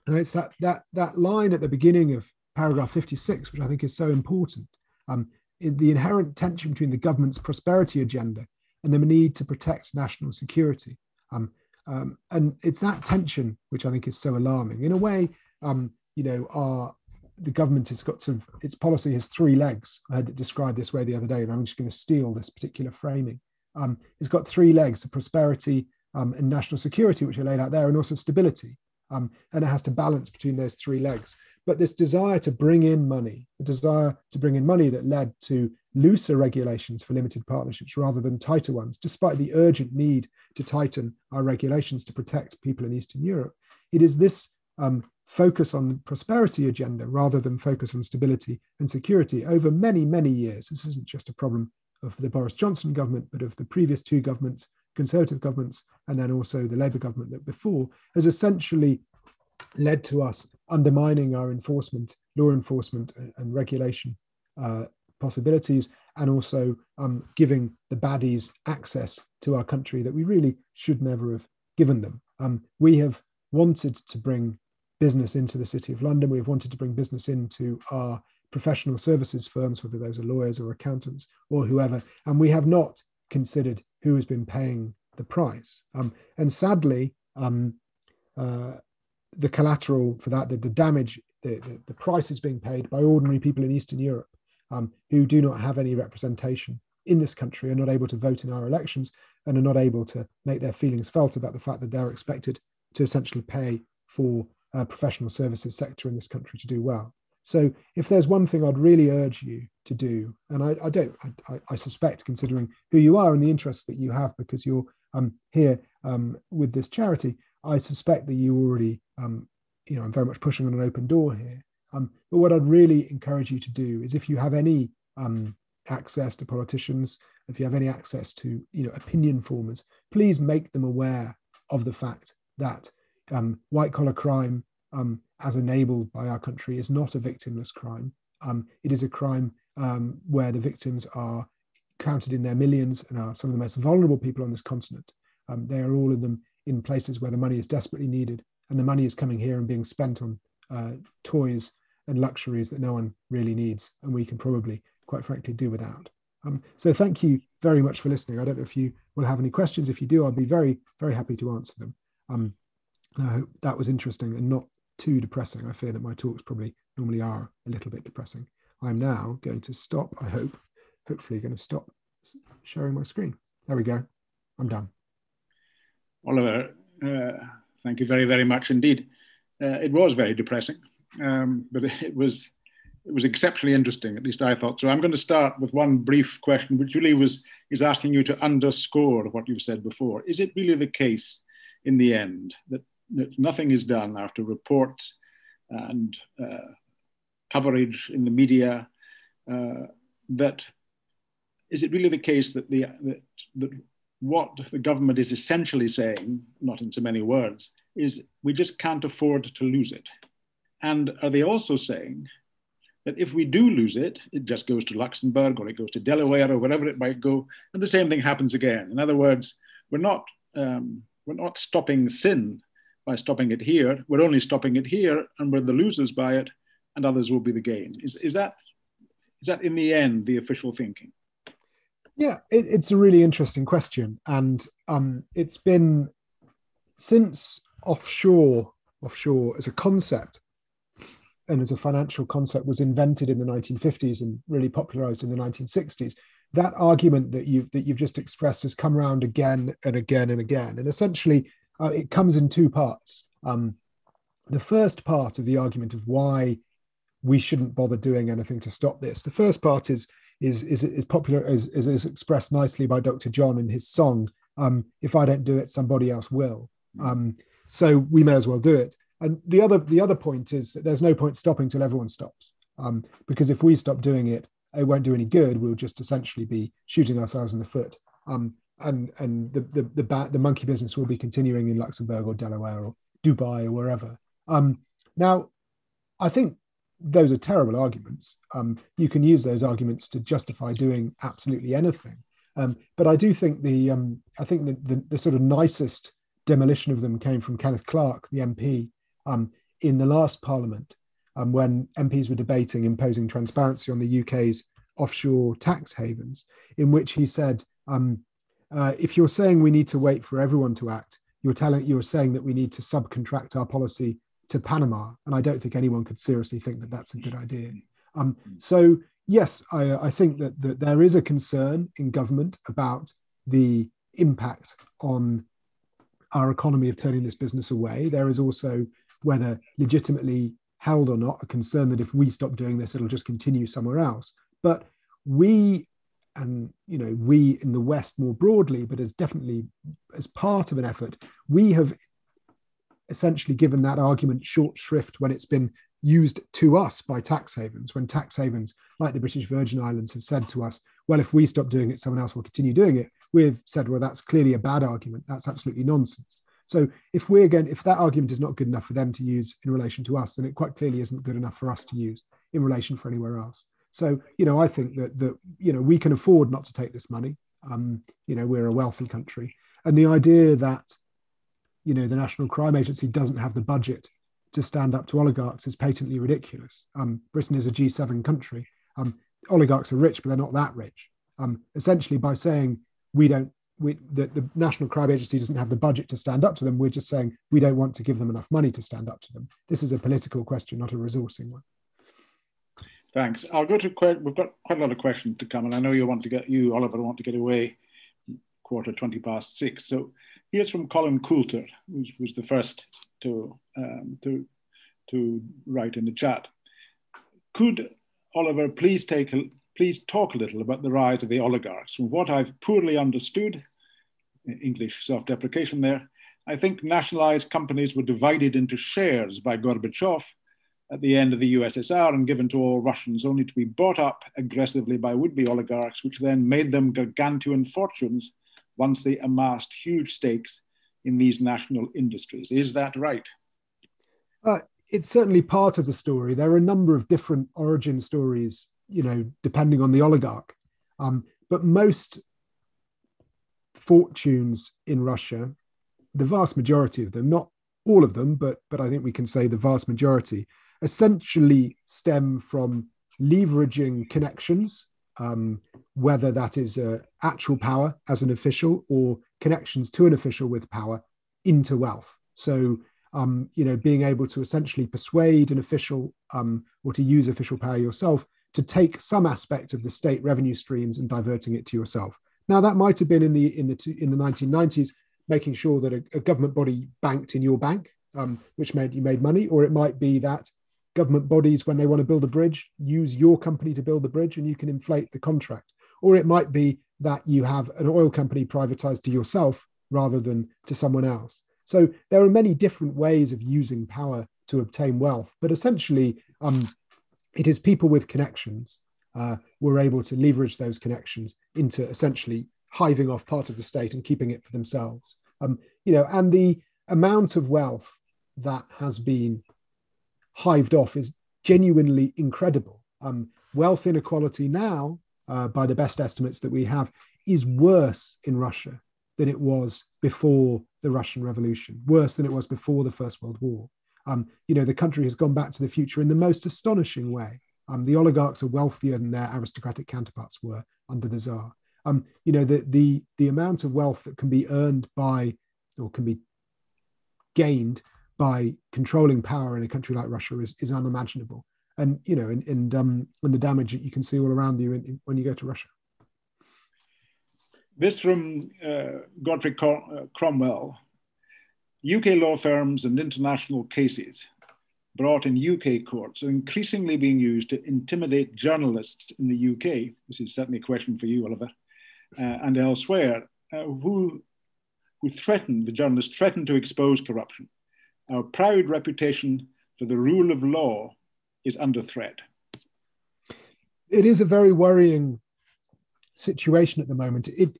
and it's that that that line at the beginning of paragraph 56, which I think is so important. Um, the inherent tension between the government's prosperity agenda and the need to protect national security. Um, um, and it's that tension which I think is so alarming. In a way, um, you know, our the government has got some its policy has three legs. I had it described this way the other day, and I'm just going to steal this particular framing. Um, it's got three legs: the prosperity um, and national security, which are laid out there, and also stability. Um, and it has to balance between those three legs. But this desire to bring in money, the desire to bring in money that led to looser regulations for limited partnerships rather than tighter ones, despite the urgent need to tighten our regulations to protect people in Eastern Europe. It is this um, focus on prosperity agenda rather than focus on stability and security over many, many years. This isn't just a problem of the Boris Johnson government, but of the previous two governments, Conservative governments, and then also the Labour government that before, has essentially led to us undermining our enforcement, law enforcement, and regulation uh, possibilities and also um, giving the baddies access to our country that we really should never have given them. Um, we have wanted to bring business into the City of London. We've wanted to bring business into our professional services firms, whether those are lawyers or accountants or whoever, and we have not considered who has been paying the price. Um, and sadly, um, uh, the collateral for that, the, the damage, the, the, the, price is being paid by ordinary people in Eastern Europe um, who do not have any representation in this country, are not able to vote in our elections, and are not able to make their feelings felt about the fact that they're expected to essentially pay for a professional services sector in this country to do well. So, if there's one thing I'd really urge you to do, and I, I don't, I, I, suspect, considering who you are and the interests that you have, because you're um, here um, with this charity, I suspect that you already, um, you know, I'm very much pushing on an open door here. Um, but what I'd really encourage you to do is if you have any um, access to politicians, if you have any access to you know opinion formers, please make them aware of the fact that um, white collar crime, um, as enabled by our country, is not a victimless crime. Um, it is a crime um, where the victims are counted in their millions and are some of the most vulnerable people on this continent. they are all of them in places where the money is desperately needed, and the money is coming here and being spent on uh, toys and luxuries that no one really needs, and we can probably, quite frankly, do without. Um, so thank you very much for listening. I don't know if you will have any questions. If you do, I'll be very, very happy to answer them. Um, and I hope that was interesting and not too depressing. I fear that my talks probably normally are a little bit depressing. I'm now going to stop, I hope, hopefully going to stop sharing my screen. There we go. I'm done. Oliver, uh, thank you very, very much indeed. Uh, it was very depressing, um, but it was it was exceptionally interesting. At least I thought so. I'm going to start with one brief question, which really was is asking you to underscore what you've said before. Is it really the case, in the end, that, that nothing is done after reports and uh, coverage in the media? Uh, that is it really the case that the that, that what the government is essentially saying, not in so many words, is we just can't afford to lose it. And are they also saying that if we do lose it, it just goes to Luxembourg or it goes to Delaware or wherever it might go, and the same thing happens again. In other words, we're not um, we're not stopping sin by stopping it here. We're only stopping it here, and we're the losers by it, and others will be the gain. Is is that is that in the end the official thinking? Yeah, it, it's a really interesting question, and um, it's been since offshore offshore as a concept and as a financial concept was invented in the 1950s and really popularized in the 1960s that argument that you've that you've just expressed has come around again and again and again and essentially uh, it comes in two parts um, the first part of the argument of why we shouldn't bother doing anything to stop this the first part is is is, is popular is, is, is expressed nicely by Dr. John in his song. Um, if I don't do it, somebody else will. Um, so we may as well do it. And the other the other point is that there's no point stopping till everyone stops, um, because if we stop doing it, it won't do any good. We'll just essentially be shooting ourselves in the foot. Um, and and the the the, bat, the monkey business will be continuing in Luxembourg or Delaware or Dubai or wherever. Um, now, I think those are terrible arguments. Um, you can use those arguments to justify doing absolutely anything. Um, but I do think the um, I think the, the, the, sort of nicest demolition of them came from Kenneth Clarke, the MP, um, in the last Parliament, um, when MPs were debating imposing transparency on the UK's offshore tax havens, in which he said, um, uh, "If you're saying we need to wait for everyone to act, you're telling you're saying that we need to subcontract our policy to Panama, and I don't think anyone could seriously think that that's a good idea. Um, so yes, I, I think that, that there is a concern in government about the impact on our economy of turning this business away. There is also, whether legitimately held or not, a concern that if we stop doing this, it'll just continue somewhere else. But we, and you know, we in the West more broadly, but as definitely as part of an effort, we have essentially given that argument short shrift when it's been used to us by tax havens, when tax havens like the British Virgin Islands have said to us, well, if we stop doing it, someone else will continue doing it. We've said, well, that's clearly a bad argument. That's absolutely nonsense. So if we again, if that argument is not good enough for them to use in relation to us, then it quite clearly isn't good enough for us to use in relation for anywhere else. So, you know, I think that that you know we can afford not to take this money. Um, you know, we're a wealthy country, and the idea that you know, the National Crime Agency doesn't have the budget to stand up to oligarchs is patently ridiculous. Um, Britain is a G7 country. Um, oligarchs are rich, but they're not that rich. Um, essentially, by saying we don't, we, the, the National Crime Agency doesn't have the budget to stand up to them, we're just saying we don't want to give them enough money to stand up to them. This is a political question, not a resourcing one. Thanks. I'll go to quite, we've got quite a lot of questions to come, and I know you want to get you, Oliver, want to get away quarter 20 past six. So Here's from Colin Coulter, who was the first to, um, to, to write in the chat. Could Oliver please take a, please talk a little about the rise of the oligarchs? From what I've poorly understood, English self-deprecation there, I think nationalized companies were divided into shares by Gorbachev at the end of the USSR and given to all Russians, only to be bought up aggressively by would-be oligarchs, which then made them gargantuan fortunes once they amassed huge stakes in these national industries. Is that right? Uh, it's certainly part of the story. There are a number of different origin stories, you know, depending on the oligarch. Um, but most fortunes in Russia, the vast majority of them, not all of them, but but I think we can say the vast majority, essentially stem from leveraging connections, um, whether that is uh, actual power as an official or connections to an official with power into wealth. So um, you know, being able to essentially persuade an official um, or to use official power yourself to take some aspect of the state revenue streams and diverting it to yourself. Now, that might have been in the in the in the 1990s, making sure that a, a government body banked in your bank, um, which made you made money, or it might be that government bodies, when they want to build a bridge, use your company to build the bridge, and you can inflate the contract. Or it might be that you have an oil company privatized to yourself rather than to someone else. So there are many different ways of using power to obtain wealth, but essentially, um, it is people with connections uh, were able to leverage those connections into essentially hiving off part of the state and keeping it for themselves. Um, you know, and the amount of wealth that has been hived off is genuinely incredible. Um, wealth inequality now, uh, by the best estimates that we have, is worse in Russia than it was before the Russian Revolution, worse than it was before the First World War. Um, you know, the country has gone back to the future in the most astonishing way. Um, the oligarchs are wealthier than their aristocratic counterparts were under the Tsar. Um, you know, the, the, the amount of wealth that can be earned by or can be gained by controlling power in a country like Russia is, is unimaginable. And, you know, and, and, um, and the damage that you can see all around you in, in, when you go to Russia. This from uh, Godfrey uh, Cromwell. UK law firms and international cases brought in UK courts are increasingly being used to intimidate journalists in the UK. This is certainly a question for you, Oliver, uh, and elsewhere, uh, who, who threaten, the journalists threaten to expose corruption. Our proud reputation for the rule of law is under threat. It is a very worrying situation at the moment. It,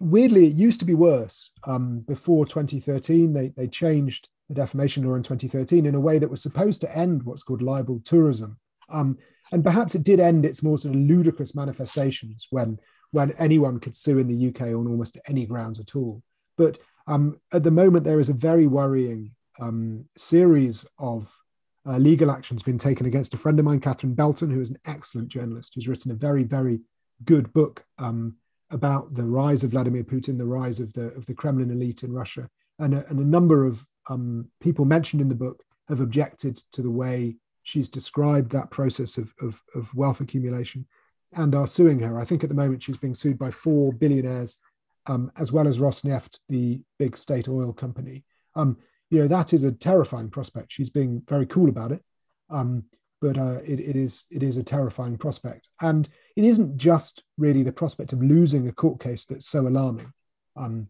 weirdly, it used to be worse. Um, before 2013, they, they changed the defamation law in 2013 in a way that was supposed to end what's called libel tourism. Um, and perhaps it did end its more sort of ludicrous manifestations when, when anyone could sue in the UK on almost any grounds at all. But um, at the moment, there is a very worrying um, series of uh, legal actions being taken against a friend of mine, Catherine Belton, who is an excellent journalist, who's written a very, very good book um, about the rise of Vladimir Putin, the rise of the of the Kremlin elite in Russia, and a, and a number of um, people mentioned in the book have objected to the way she's described that process of, of, of, wealth accumulation and are suing her. I think at the moment she's being sued by four billionaires, um, as well as Rosneft, the big state oil company. Um, you know that is a terrifying prospect. She's being very cool about it, um, but uh, it, it is it is a terrifying prospect. And it isn't just really the prospect of losing a court case that's so alarming. Um,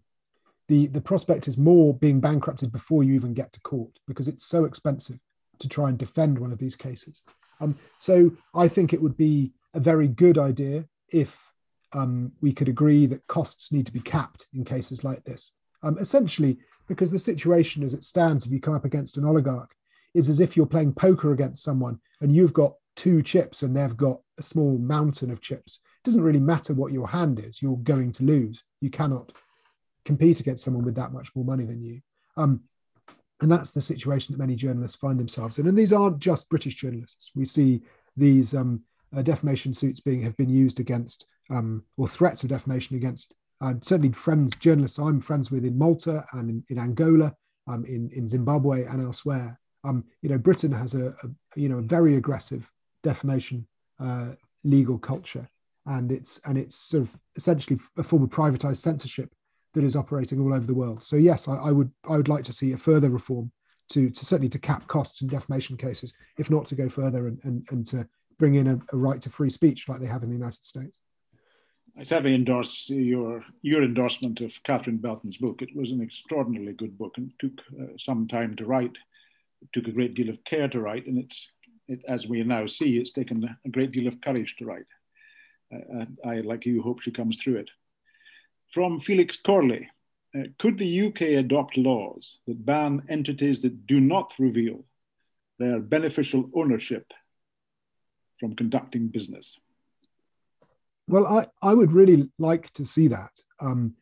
the, the prospect is more being bankrupted before you even get to court because it's so expensive to try and defend one of these cases. Um, so I think it would be a very good idea if um, we could agree that costs need to be capped in cases like this. Um, essentially, because the situation as it stands, if you come up against an oligarch, is as if you're playing poker against someone and you've got two chips and they've got a small mountain of chips. It doesn't really matter what your hand is, you're going to lose. You cannot compete against someone with that much more money than you. Um, and that's the situation that many journalists find themselves in. And these aren't just British journalists. We see these um, uh, defamation suits being have been used against, um, or threats of defamation against uh, certainly friends, journalists I'm friends with in Malta and in, in Angola, um, in, in Zimbabwe and elsewhere. Um, you know, Britain has a, a, you know a very aggressive defamation uh, legal culture, and it's and it's sort of essentially a form of privatized censorship that is operating all over the world. So yes, I, I would I would like to see a further reform to to certainly to cap costs in defamation cases, if not to go further and and, and to bring in a, a right to free speech like they have in the United States. I certainly endorse your your endorsement of Catherine Belton's book. It was an extraordinarily good book and took uh, some time to write. Took a great deal of care to write, and it's it, as we now see, it's taken a great deal of courage to write. Uh, I, like you, hope she comes through it. From Felix Corley, uh, could the UK adopt laws that ban entities that do not reveal their beneficial ownership from conducting business? Well, I, I would really like to see that. Um,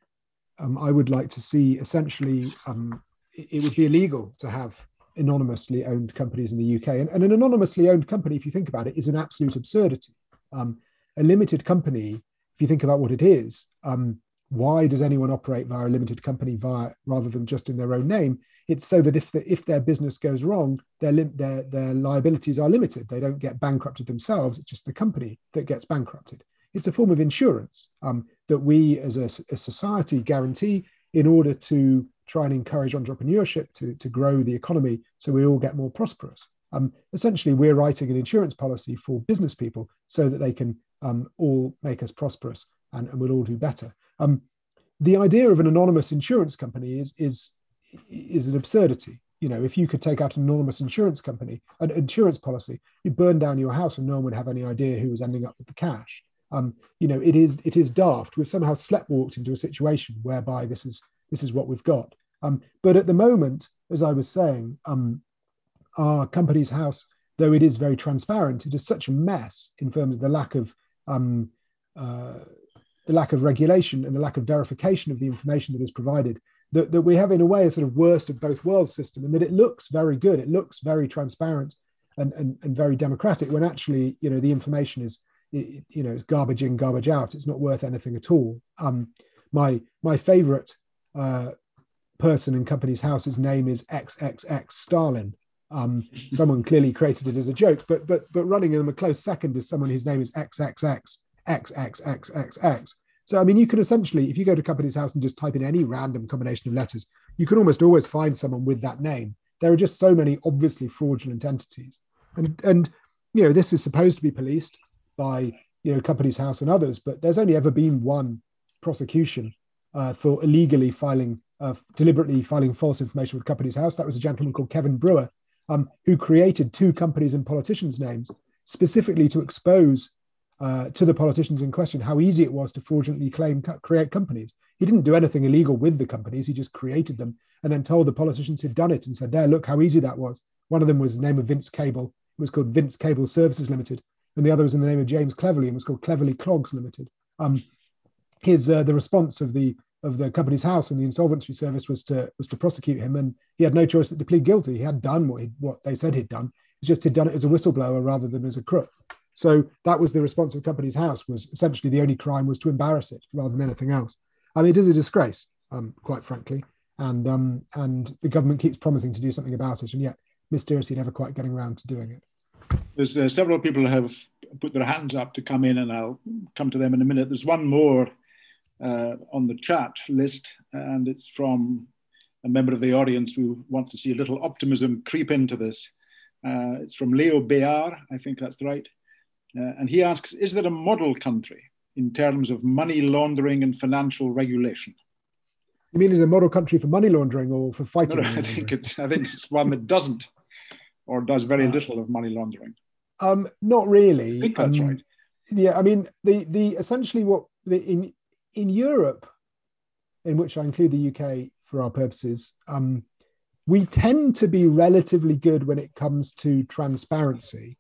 um, I would like to see essentially um, it, it, would be illegal to have anonymously owned companies in the UK. And, and, an anonymously owned company, if you think about it, is an absolute absurdity. Um, a limited company, if you think about what it is, um, why does anyone operate via a limited company via rather than just in their own name? It's so that if the, if their business goes wrong, their, their their liabilities are limited. They don't get bankrupted themselves. It's just the company that gets bankrupted. It's a form of insurance um, that we as a, a society guarantee in order to try and encourage entrepreneurship to, to grow the economy so we all get more prosperous. Um, essentially, we're writing an insurance policy for business people so that they can um, all make us prosperous and, and we'll all do better. Um, the idea of an anonymous insurance company is, is, is an absurdity. You know, if you could take out an anonymous insurance company, an insurance policy, you'd burn down your house and no one would have any idea who was ending up with the cash. Um, you know, it is it is daft. We've somehow sleptwalked into a situation whereby this is this is what we've got. Um, but at the moment, as I was saying, um, our Companies House, though it is very transparent, it is such a mess in terms of the lack of um, uh, the lack of regulation and the lack of verification of the information that is provided that, that we have in a way a sort of worst of both worlds system and that it looks very good it looks very transparent and, and, and very democratic when actually you know the information is you know it's garbage in garbage out. It's not worth anything at all. Um, my my favorite uh, person in Companies House's name is XXX Stalin. Um, someone clearly created it as a joke, but but but running in a close second is someone whose name is XXX XXXXX. So I mean, you can essentially, if you go to Companies House and just type in any random combination of letters, you can almost always find someone with that name. There are just so many obviously fraudulent entities, and and you know this is supposed to be policed by you know Companies House and others, but there's only ever been one prosecution uh, for illegally filing uh, deliberately filing false information with Companies House. That was a gentleman called Kevin Brewer, um, who created two companies and politicians' names specifically to expose uh, to the politicians in question how easy it was to fraudulently claim create companies. He didn't do anything illegal with the companies; he just created them and then told the politicians who'd done it and said, "There, look how easy that was." One of them was the name of Vince Cable. It was called Vince Cable Services Limited, and the other was in the name of James Cleverly and was called Cleverly Clogs Limited. Um, his uh, the response of the of the Companies House and the insolvency service was to was to prosecute him, and he had no choice but to plead guilty. He had done what he, what they said he'd done. It's just he'd done it as a whistleblower rather than as a crook. So that was the response of Companies House. Was essentially the only crime was to embarrass it rather than anything else. I mean, it is a disgrace, um, quite frankly, and um, and the government keeps promising to do something about it, and yet mysteriously never quite getting around to doing it. There's uh, several people have put their hands up to come in, and I'll come to them in a minute. There's one more uh, on the chat list, and it's from a member of the audience who wants to see a little optimism creep into this. Uh, it's from Leo Bayar, I think that's right. Uh, and he asks Is there a model country in terms of money laundering and financial regulation? You mean is a model country for money laundering or for fighting? No, I, think it, I think it's one that doesn't or does very uh, little of money laundering. Um, not really. I think that's um, right. Yeah, I mean, the the essentially what the in in Europe, in which I include the UK for our purposes, um, we tend to be relatively good when it comes to transparency.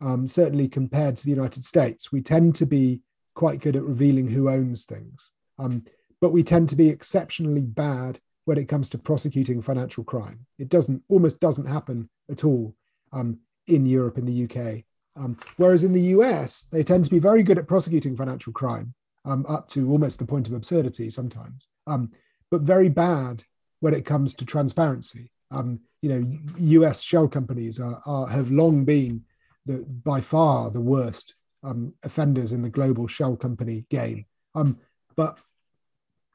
Um, certainly compared to the United States, we tend to be quite good at revealing who owns things, um, but we tend to be exceptionally bad when it comes to prosecuting financial crime. It doesn't almost doesn't happen at all um, in Europe and the UK. Um, whereas in the US, they tend to be very good at prosecuting financial crime, um, up to almost the point of absurdity sometimes, um, but very bad when it comes to transparency. Um, you know, U.S. shell companies are, are, have long been the, by far the worst um, offenders in the global shell company game. Um, but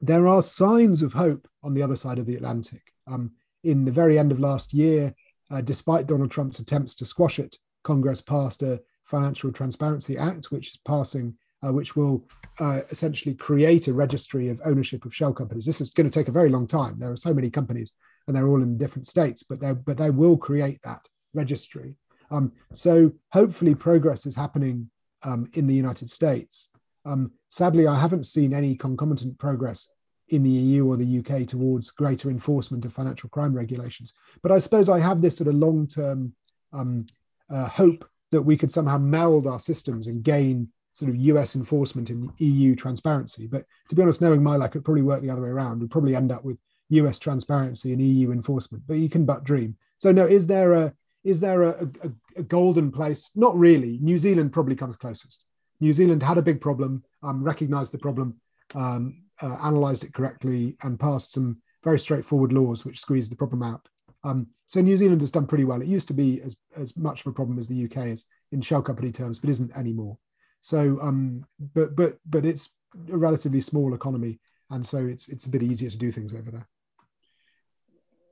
there are signs of hope on the other side of the Atlantic. Um, in the very end of last year, uh, despite Donald Trump's attempts to squash it, Congress passed a Financial Transparency Act, which is passing which will uh, essentially create a registry of ownership of shell companies. This is going to take a very long time. There are so many companies, and they're all in different states, but they but they will create that registry. Um, so hopefully, progress is happening um, in the United States. Um, sadly, I haven't seen any concomitant progress in the EU or the UK towards greater enforcement of financial crime regulations. But I suppose I have this sort of long term um, uh, hope that we could somehow meld our systems and gain sort of US enforcement and EU transparency. But to be honest, knowing my luck, it probably work the other way around. We'd probably end up with US transparency and EU enforcement. But you can but dream. So no, is there a is there a, a, a golden place? Not really. New Zealand probably comes closest. New Zealand had a big problem, um, recognized the problem, um, uh, analyzed it correctly, and passed some very straightforward laws which squeezed the problem out. Um, so New Zealand has done pretty well. It used to be as, as much of a problem as the UK is in shell company terms, but isn't anymore. So, um, but but but it's a relatively small economy, and so it's it's a bit easier to do things over there.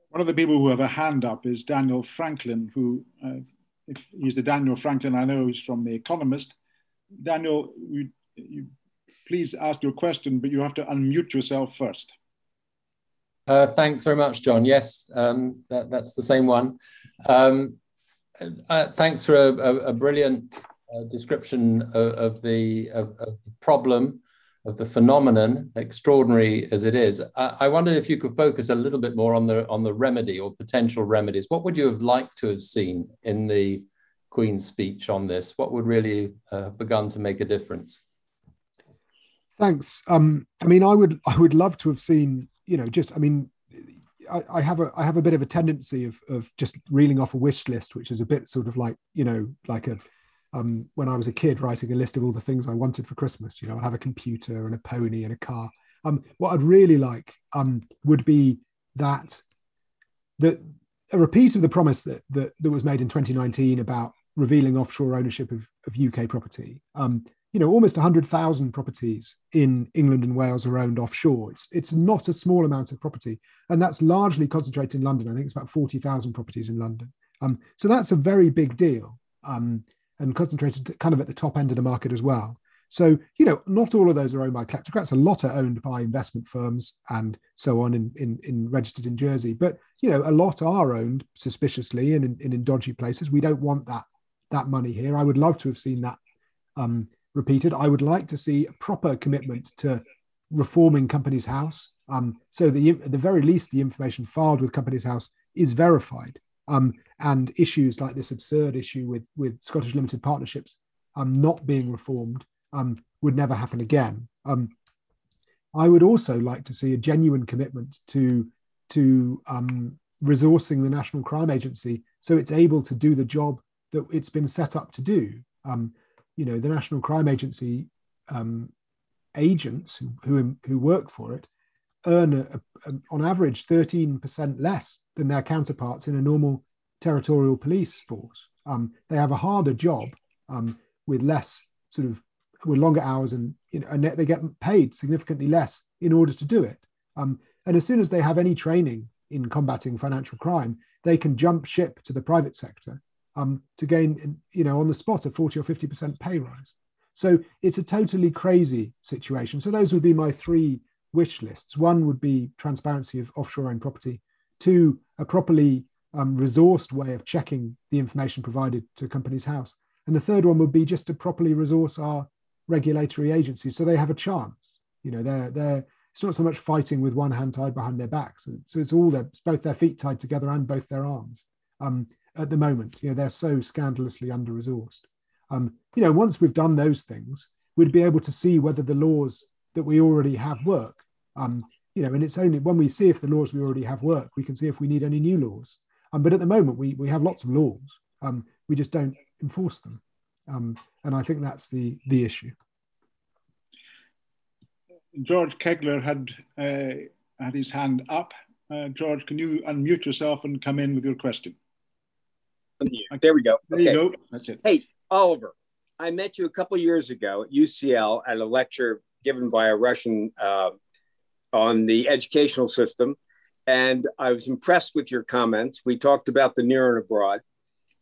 One of the people who have a hand up is Daniel Franklin, who uh, he's the Daniel Franklin I know. He's from The Economist. Daniel, you, you please ask your question, but you have to unmute yourself first. Uh, thanks very much, John. Yes, um, that, that's the same one. Um, uh, thanks for a, a, a brilliant description of, of the, of, of, the problem, of the phenomenon, extraordinary as it is. I, I wondered if you could focus a little bit more on the on the remedy or potential remedies. What would you have liked to have seen in the Queen's speech on this? What would really uh, begun to make a difference? Thanks. Um, I mean, I would I would love to have seen you know, just I mean, I, I, have a I have a bit of a tendency of of just reeling off a wish list, which is a bit sort of like you know, like a um, when I was a kid writing a list of all the things I wanted for Christmas. You know, I'd have a computer and a pony and a car. Um, what I'd really like um, would be that that a repeat of the promise that that, that was made in 2019 about revealing offshore ownership of, of UK property. Um, you know, almost 100,000 properties in England and Wales are owned offshore. It's, it's not a small amount of property. And that's largely concentrated in London. I think it's about 40,000 properties in London. Um, so that's a very big deal um, and concentrated kind of at the top end of the market as well. So, you know, not all of those are owned by kleptocrats. A lot are owned by investment firms and so on in, in, in registered in Jersey. But, you know, a lot are owned suspiciously and in, in, in dodgy places. We don't want that that money here. I would love to have seen that um, repeated. I would like to see a proper commitment to reforming Companies House. Um, so the, at the very least, the information filed with Companies House is verified. Um, and issues like this absurd issue with, with Scottish limited partnerships um, not being reformed um, would never happen again. Um, I would also like to see a genuine commitment to, to um, resourcing the National Crime Agency so it's able to do the job that it's been set up to do. Um, you know, the National Crime Agency agents who, who, who work for it earn a, a, on average 13% less than their counterparts in a normal territorial police force. Um, they have a harder job um, with less sort of with longer hours and you know, and they get paid significantly less in order to do it. Um, and as soon as they have any training in combating financial crime, they can jump ship to the private sector um, to gain, you know, on the spot a 40 or 50% pay rise. So it's a totally crazy situation. So those would be my three wish lists. One would be transparency of offshore owned property. Two, a properly um, resourced way of checking the information provided to Companies House. And the third one would be just to properly resource our regulatory agencies so they have a chance. You know, they're they're it's not so much fighting with one hand tied behind their backs. So, so it's all their both their feet tied together and both their arms. Um, at the moment. You know, they're so scandalously under resourced. Um, you know, once we've done those things, we'd be able to see whether the laws that we already have work. Um, you know, and it's only when we see if the laws we already have work, we can see if we need any new laws. Um, but at the moment, we, we have lots of laws. Um, we just don't enforce them. Um, and I think that's the, the issue. George Kegler had, uh, had his hand up. Uh, George, can you unmute yourself and come in with your question? There we go. There okay. you go. That's it. Hey, Oliver, I met you a couple years ago at UCL at a lecture given by a Russian uh, on the educational system. And I was impressed with your comments. We talked about the near and abroad.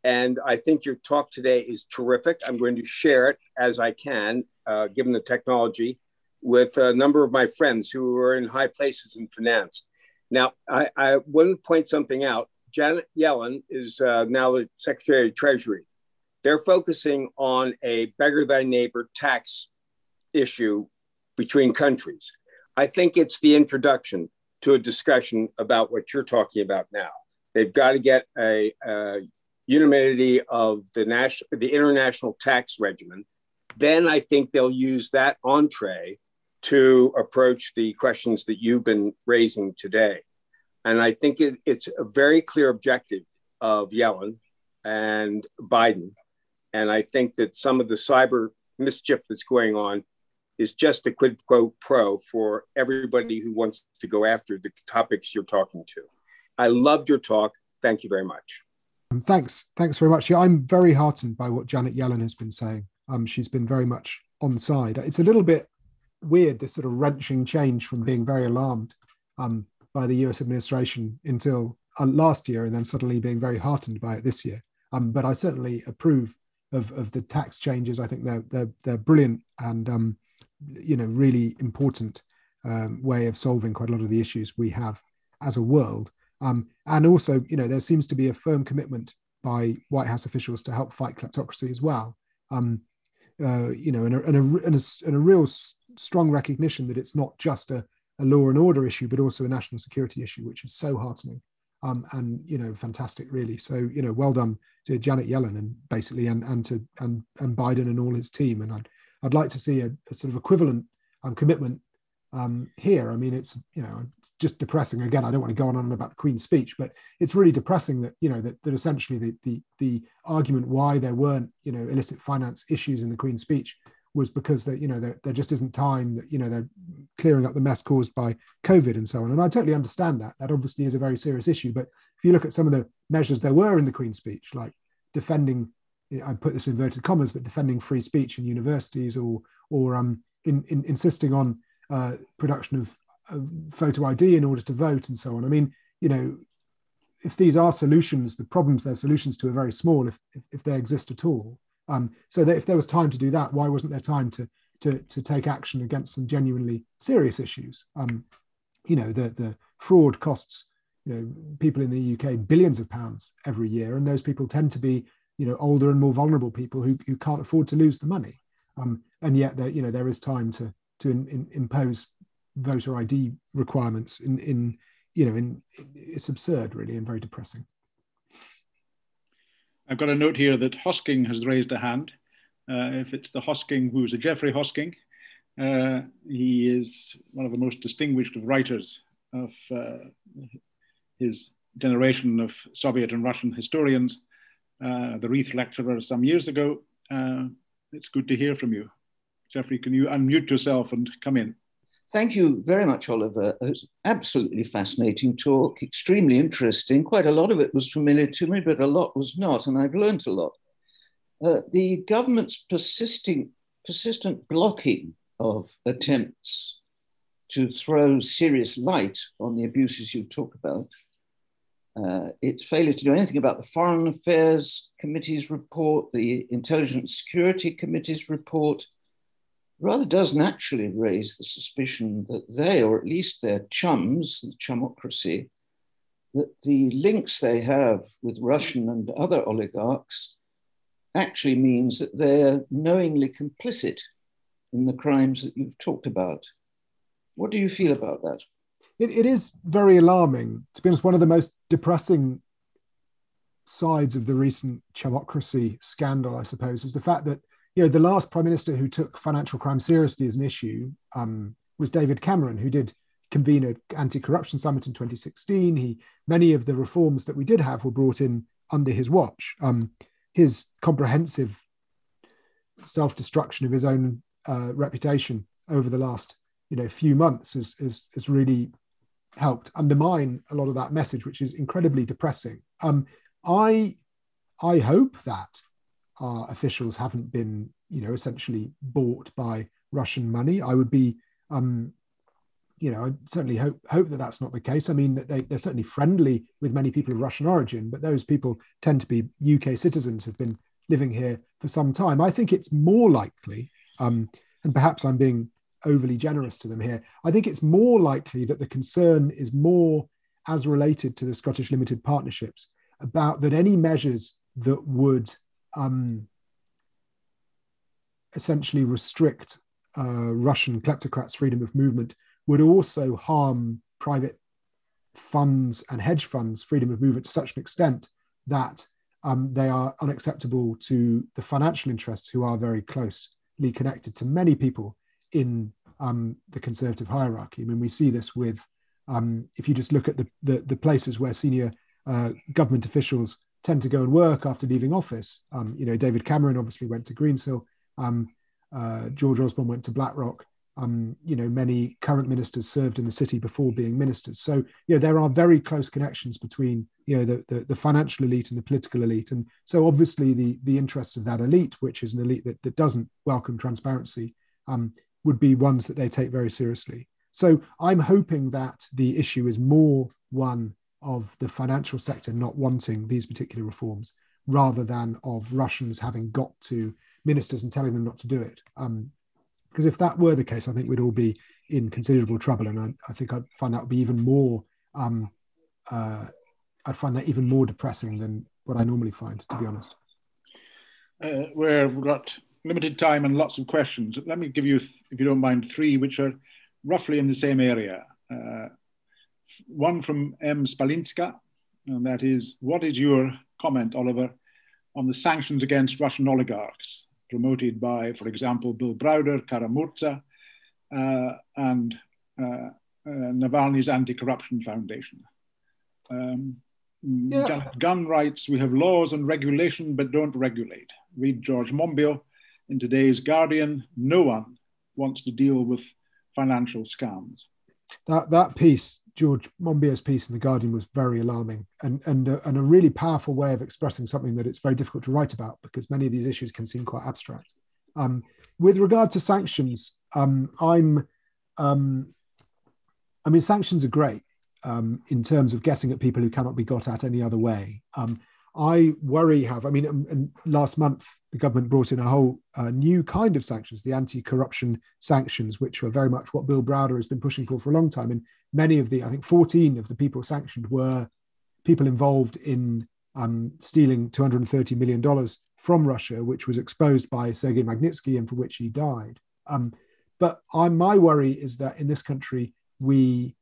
And I think your talk today is terrific. I'm going to share it as I can, uh, given the technology, with a number of my friends who are in high places in finance. Now, I, I want to point something out. Janet Yellen is uh, now the Secretary of Treasury. They're focusing on a beggar thy neighbor tax issue between countries. I think it's the introduction to a discussion about what you're talking about now. They've got to get a, a unanimity of the national, the international tax regimen, then I think they'll use that entree to approach the questions that you've been raising today. And I think it, it's a very clear objective of Yellen and Biden. And I think that some of the cyber mischief that's going on is just a quid pro pro for everybody who wants to go after the topics you're talking to. I loved your talk. Thank you very much. Um, thanks. Thanks very much. Yeah, I'm very heartened by what Janet Yellen has been saying. Um, she's been very much on side. It's a little bit weird, this sort of wrenching change from being very alarmed um, by the US administration until uh, last year and then suddenly being very heartened by it this year. Um, but I certainly approve of, of the tax changes. I think they're, they're, they're brilliant and, um, you know, really important um, way of solving quite a lot of the issues we have as a world. Um, and also, you know, there seems to be a firm commitment by White House officials to help fight kleptocracy as well. Um, uh, you know, and a, and, a, and, a, and a real strong recognition that it's not just a, a, law and order issue, but also a national security issue, which is so heartening um, and you know fantastic, really. So you know, well done to Janet Yellen and basically and and to and and Biden and all his team. And I'd I'd like to see a, a sort of equivalent um, commitment um, here. I mean, it's you know, it's just depressing. Again, I don't want to go on and on about the Queen's speech, but it's really depressing that you know that, that essentially the, the the argument why there weren't you know illicit finance issues in the Queen's speech was because that you know there, there just isn't time that you know they're clearing up the mess caused by COVID and so on. And I totally understand that. That obviously is a very serious issue. But if you look at some of the measures there were in the Queen's speech, like defending I put this in inverted commas, but defending free speech in universities or or um, in, in, insisting on uh, production of, of, photo ID in order to vote and so on. I mean, you know, if these are solutions, the problems they're solutions to are very small if, if, if they exist at all. Um, so that if there was time to do that, why wasn't there time to, to, to take action against some genuinely serious issues? Um, you know, the, the fraud costs, you know, people in the UK billions of pounds every year. And those people tend to be, you know, older and more vulnerable people who, who can't afford to lose the money. Um, and yet there, you know, there is time to, to in, in, impose voter ID requirements in, in you know, in, it's absurd really and very depressing. I've got a note here that Hosking has raised a hand. Uh, if it's the Hosking who's a Geoffrey Hosking, uh, he is one of the most distinguished of writers of uh, his generation of Soviet and Russian historians, uh, the Reith lecturer some years ago. Uh, it's good to hear from you. Geoffrey, can you unmute yourself and come in? Thank you very much, Oliver. It was absolutely fascinating talk, extremely interesting. Quite a lot of it was familiar to me, but a lot was not, and I've learned a lot. Uh, the government's persisting, persistent blocking of attempts to throw serious light on the abuses you talk about, uh, its failure to do anything about the Foreign Affairs Committee's report, the Intelligence Security Committee's report, rather does naturally raise the suspicion that they, or at least their chums, the chumocracy, that the links they have with Russian and other oligarchs actually means that they're knowingly complicit in the crimes that you've talked about. What do you feel about that? It, it is very alarming. To be honest, one of the most depressing sides of the recent chumocracy scandal, I suppose, is the fact that you know, the last prime minister who took financial crime seriously as an issue um, was David Cameron, who did convene an anti-corruption summit in 2016. He many of the reforms that we did have were brought in under his watch. Um, his comprehensive self-destruction of his own uh, reputation over the last you know few months has, has, has really helped undermine a lot of that message, which is incredibly depressing. Um, I I hope that our officials haven't been, you know, essentially bought by Russian money. I would be, um, you know, I certainly hope hope that that's not the case. I mean, they, they're certainly friendly with many people of Russian origin, but those people tend to be UK citizens who've been living here for some time. I think it's more likely, um, and perhaps I'm being overly generous to them here. I think it's more likely that the concern is more as related to the Scottish limited partnerships about that any measures that would um, essentially restrict uh, Russian kleptocrats' freedom of movement would also harm private funds and hedge funds' freedom of movement to such an extent that um, they are unacceptable to the financial interests who are very closely connected to many people in um, the conservative hierarchy. I mean, we see this with, um, if you just look at the, the, the places where senior uh, government officials tend to go and work after leaving office. Um, you know, David Cameron obviously went to Greensill. Um, uh, George Osborne went to BlackRock. Um, you know, many current ministers served in the city before being ministers. So, you know, there are very close connections between, you know, the, the, the, financial elite and the political elite. And so obviously the, the interests of that elite, which is an elite that, that doesn't welcome transparency, um, would be ones that they take very seriously. So I'm hoping that the issue is more one of the financial sector not wanting these particular reforms rather than of Russians having got to ministers and telling them not to do it. Um, because if that were the case, I think we'd all be in considerable trouble, and I, I think I'd find that would be even more. Um, uh, I'd find that even more depressing than what I normally find, to be honest. Uh, we've got limited time and lots of questions. Let me give you, if you don't mind, three which are roughly in the same area. Uh, one from M. Spalinska, and that is, what is your comment, Oliver, on the sanctions against Russian oligarchs promoted by, for example, Bill Browder, Kara-Murza, uh, and uh, uh, Navalny's Anti-Corruption Foundation? Um, yeah. Gunn writes, we have laws and regulation, but don't regulate. Read George Monbiot in today's Guardian. No one wants to deal with financial scams. That, that piece George Monbiot's piece in the Guardian was very alarming and and a, and a really powerful way of expressing something that it's very difficult to write about because many of these issues can seem quite abstract. Um, with regard to sanctions, um, I'm, um, I mean, sanctions are great um, in terms of getting at people who cannot be got at any other way. I worry, have I mean, um, and last month the government brought in a whole uh, new kind of sanctions, the anti-corruption sanctions, which were very much what Bill Browder has been pushing for for a long time. And many of the, I think, 14 of the people sanctioned were people involved in um, stealing 230 million dollars from Russia, which was exposed by Sergei Magnitsky and for which he died. Um, but I, my worry is that in this country we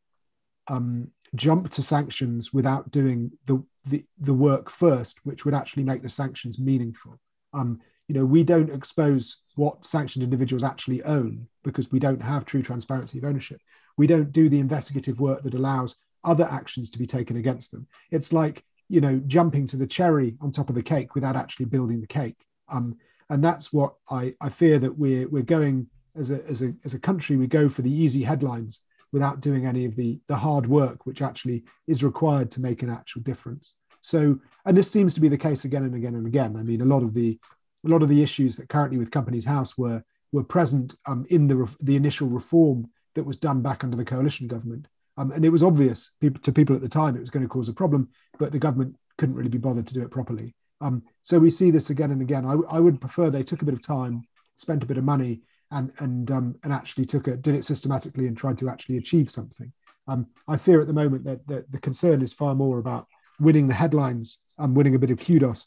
um, jump to sanctions without doing the the, the work first, which would actually make the sanctions meaningful. Um, you know, we don't expose what sanctioned individuals actually own because we don't have true transparency of ownership. We don't do the investigative work that allows other actions to be taken against them. It's like, you know, jumping to the cherry on top of the cake without actually building the cake. Um, and that's what I, I fear that we're, we're going as a, as, a, as a country, we go for the easy headlines without doing any of the, the hard work which actually is required to make an actual difference. So, and this seems to be the case again and again and again. I mean, a lot of the a lot of the issues that currently with Companies House were were present um, in the the initial reform that was done back under the coalition government, um, and it was obvious to people at the time it was going to cause a problem, but the government couldn't really be bothered to do it properly. Um, so we see this again and again. I, I, would prefer they took a bit of time, spent a bit of money, and and um, and actually took it, did it systematically, and tried to actually achieve something. Um, I fear at the moment that, that the concern is far more about winning the headlines and winning a bit of kudos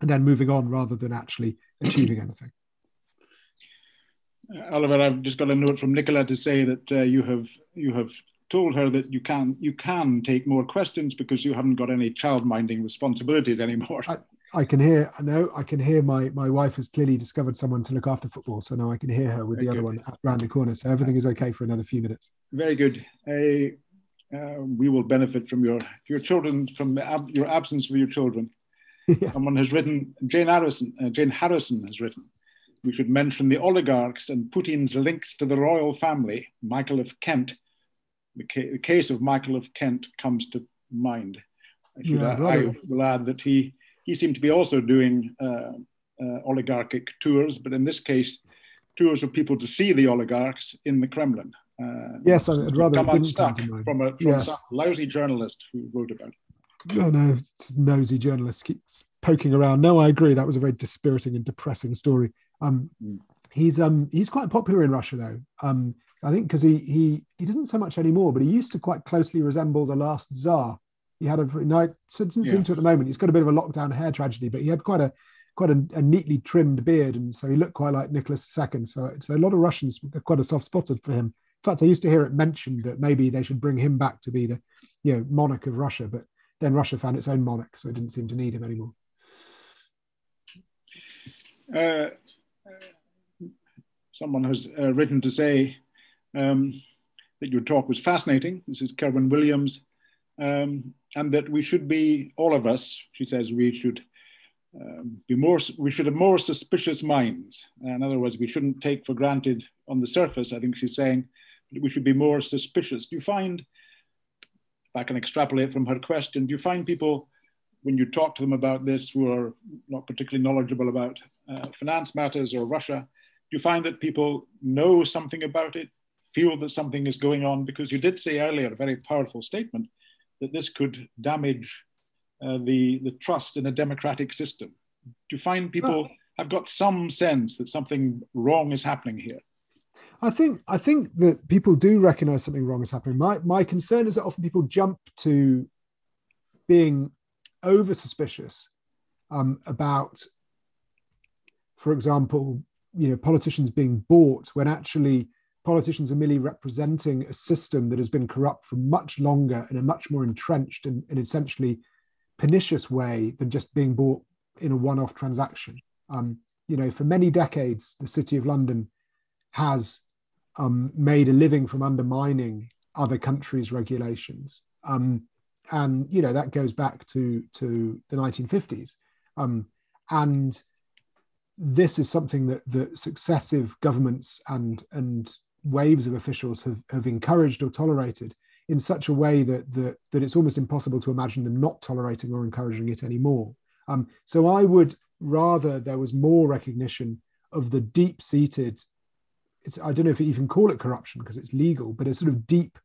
and then moving on rather than actually achieving anything. Oliver, I've just got a note from Nicola to say that uh, you have you have told her that you can you can take more questions because you haven't got any child minding responsibilities anymore. I, I can hear. I know. I can hear. My my wife has clearly discovered someone to look after football, so now I can hear her with Very the good. other one around the corner. So everything is okay for another few minutes. Very good. Uh, uh, we will benefit from your your children from ab your absence with your children. yeah. Someone has written Jane Harrison. Uh, Jane Harrison has written. We should mention the oligarchs and Putin's links to the royal family. Michael of Kent. The, ca the case of Michael of Kent comes to mind. I, should, yeah, I will add that he he seemed to be also doing uh, uh, oligarchic tours, but in this case, tours of people to see the oligarchs in the Kremlin. Uh, yes, I'd rather come unstuck from a from yes. lousy journalist who wrote about it. No, no, nosy journalist keeps poking around. No, I agree. That was a very dispiriting and depressing story. Um, mm. he's um he's quite popular in Russia though. Um, I think because he he he doesn't so much anymore, but he used to quite closely resemble the last czar. He had a no, since yes. into at the moment. He's got a bit of a lockdown hair tragedy, but he had quite a quite a, a, neatly trimmed beard, and so he looked quite like Nicholas II. So, so a lot of Russians are quite a soft spotted for him. In fact, I used to hear it mentioned that maybe they should bring him back to be the, you know, monarch of Russia, but then Russia found its own monarch, so it didn't seem to need him anymore. Uh, someone has uh, written to say um, that your talk was fascinating. This is Kerwin Williams, um, and that we should be, all of us, she says, we should um, be more, we should have more suspicious minds. In other words, we shouldn't take for granted on the surface, I think she's saying, we should be more suspicious. Do you find, if I can extrapolate from her question, do you find people, when you talk to them about this, who are not particularly knowledgeable about uh, finance matters or Russia, do you find that people know something about it, feel that something is going on? Because you did say earlier, a very powerful statement, that this could damage uh, the, the trust in a democratic system. Do you find people have got some sense that something wrong is happening here? I think I think that people do recognise something wrong is happening. My my concern is that often people jump to being over suspicious um, about, for example, you know, politicians being bought when actually politicians are merely representing a system that has been corrupt for much longer in a much more entrenched and, and essentially pernicious way than just being bought in a one-off transaction. Um, you know, for many decades, the City of London has um, made a living from undermining other countries' regulations. Um, and you know that goes back to to the 1950s. Um, and this is something that the successive governments and and waves of officials have, have encouraged or tolerated in such a way that, that that it's almost impossible to imagine them not tolerating or encouraging it anymore. Um, so I would rather there was more recognition of the deep-seated it's I don't know if you even call it corruption because it's legal, but a sort of deep,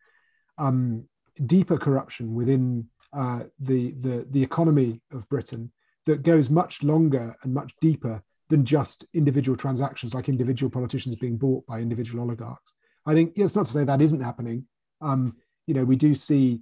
um, deeper corruption within uh, the the the economy of Britain that goes much longer and much deeper than just individual transactions, like individual politicians being bought by individual oligarchs. I think it's not to say that isn't happening. Um, you know, we do see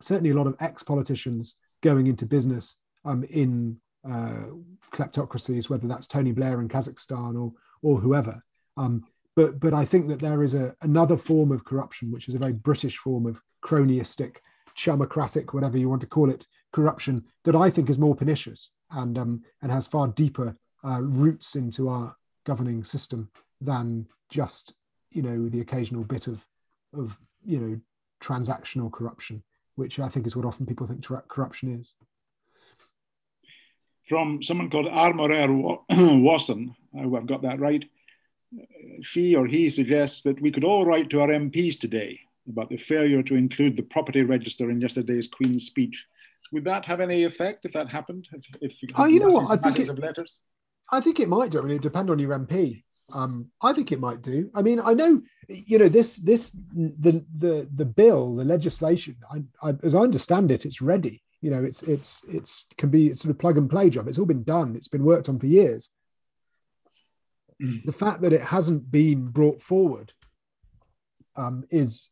certainly a lot of ex-politicians going into business um, in uh, kleptocracies, whether that's Tony Blair in Kazakhstan or or whoever. Um, but but I think that there is a another form of corruption, which is a very British form of cronyistic, chumocratic, whatever you want to call it, corruption that I think is more pernicious and um, and has far deeper uh, roots into our governing system than just you know the occasional bit of of you know transactional corruption, which I think is what often people think corruption is. From someone called Armorer Wasson, I hope I've got that right she or he suggests that we could all write to our MPs today about the failure to include the property register in yesterday's Queen's speech. Would that have any effect if that happened? If, if oh, you know what? I think it, letters? I think it might do. I mean, it depend on your MP. Um, I think it might do. I mean, I know, you know, this this the the the bill, the legislation. I, I, as I understand it, it's ready. You know, it's it's it's can be sort of plug and play job. It's all been done. It's been worked on for years. Mm. The fact that it hasn't been brought forward um, is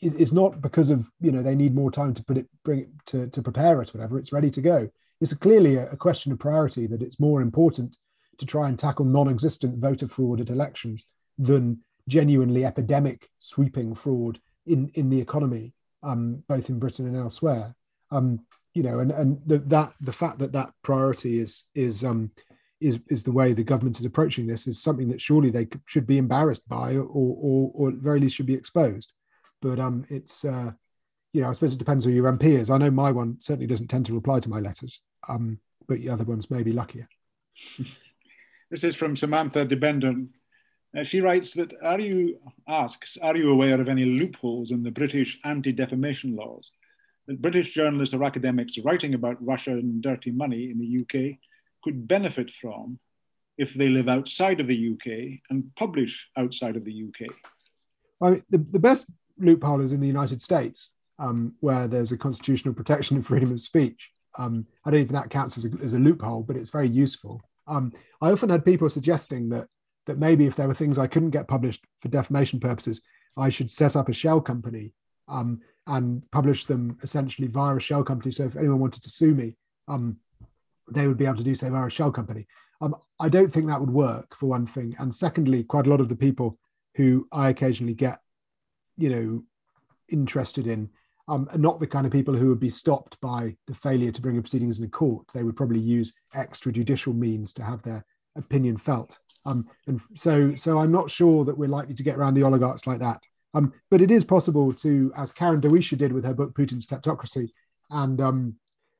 is not because of you know they need more time to put it bring it to, to prepare it whatever. It's ready to go. It's clearly a, a, question of priority that it's more important to try and tackle non-existent voter fraud at elections than genuinely epidemic sweeping fraud in in the economy um, both in Britain and elsewhere. Um, you know and and the, that the fact that that priority is is um, is is the way the government is approaching this is something that surely they should be embarrassed by or or, or at very least should be exposed. But um it's uh you know i suppose it depends who your mp is. I know my one certainly doesn't tend to reply to my letters um but the other ones may be luckier. This is from samantha debendon uh, she writes that are you asks are you aware of any loopholes in the british anti-defamation laws? That british journalists or academics writing about russia and dirty money in the uk could benefit from if they live outside of the UK and publish outside of the UK? The, the best loophole is in the United States, um, where there's a constitutional protection of freedom of speech. Um, I don't even that counts as a, as a loophole, but it's very useful. Um, I often had people suggesting that that maybe if there were things I couldn't get published for defamation purposes, I should set up a shell company um, and publish them essentially via a shell company. So if anyone wanted to sue me, um, they would be able to do so via a shell company. Um, I don't think that would work for one thing, and secondly, quite a lot of the people who I occasionally get, you know, interested in um, are not the kind of people who would be stopped by the failure to bring a proceedings in a court. They would probably use extrajudicial means to have their opinion felt. Um, and so, so I'm not sure that we're likely to get around the oligarchs like that. Um, but it is possible to, as Karen Dawisha did with her book Putin's Kleptocracy, and um,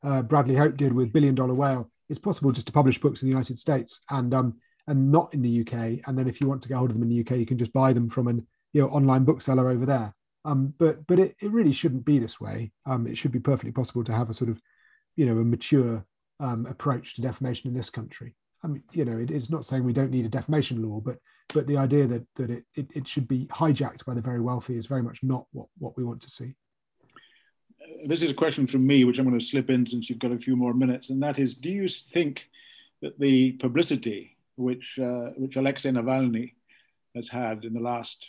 uh, Bradley Hope did with Billion Dollar Whale, it's possible just to publish books in the United States and um, and not in the UK. And then if you want to get hold of them in the UK, you can just buy them from an you know online bookseller over there. Um, but but it, it really shouldn't be this way. Um, it should be perfectly possible to have a sort of you know a mature um, approach to defamation in this country. I mean, you know, it, it's not saying we don't need a defamation law, but but the idea that that it, it, it should be hijacked by the very wealthy is very much not what, what we want to see. This is a question from me, which I'm going to slip in since you've got a few more minutes, and that is: Do you think that the publicity which uh, which Alexei Navalny has had in the last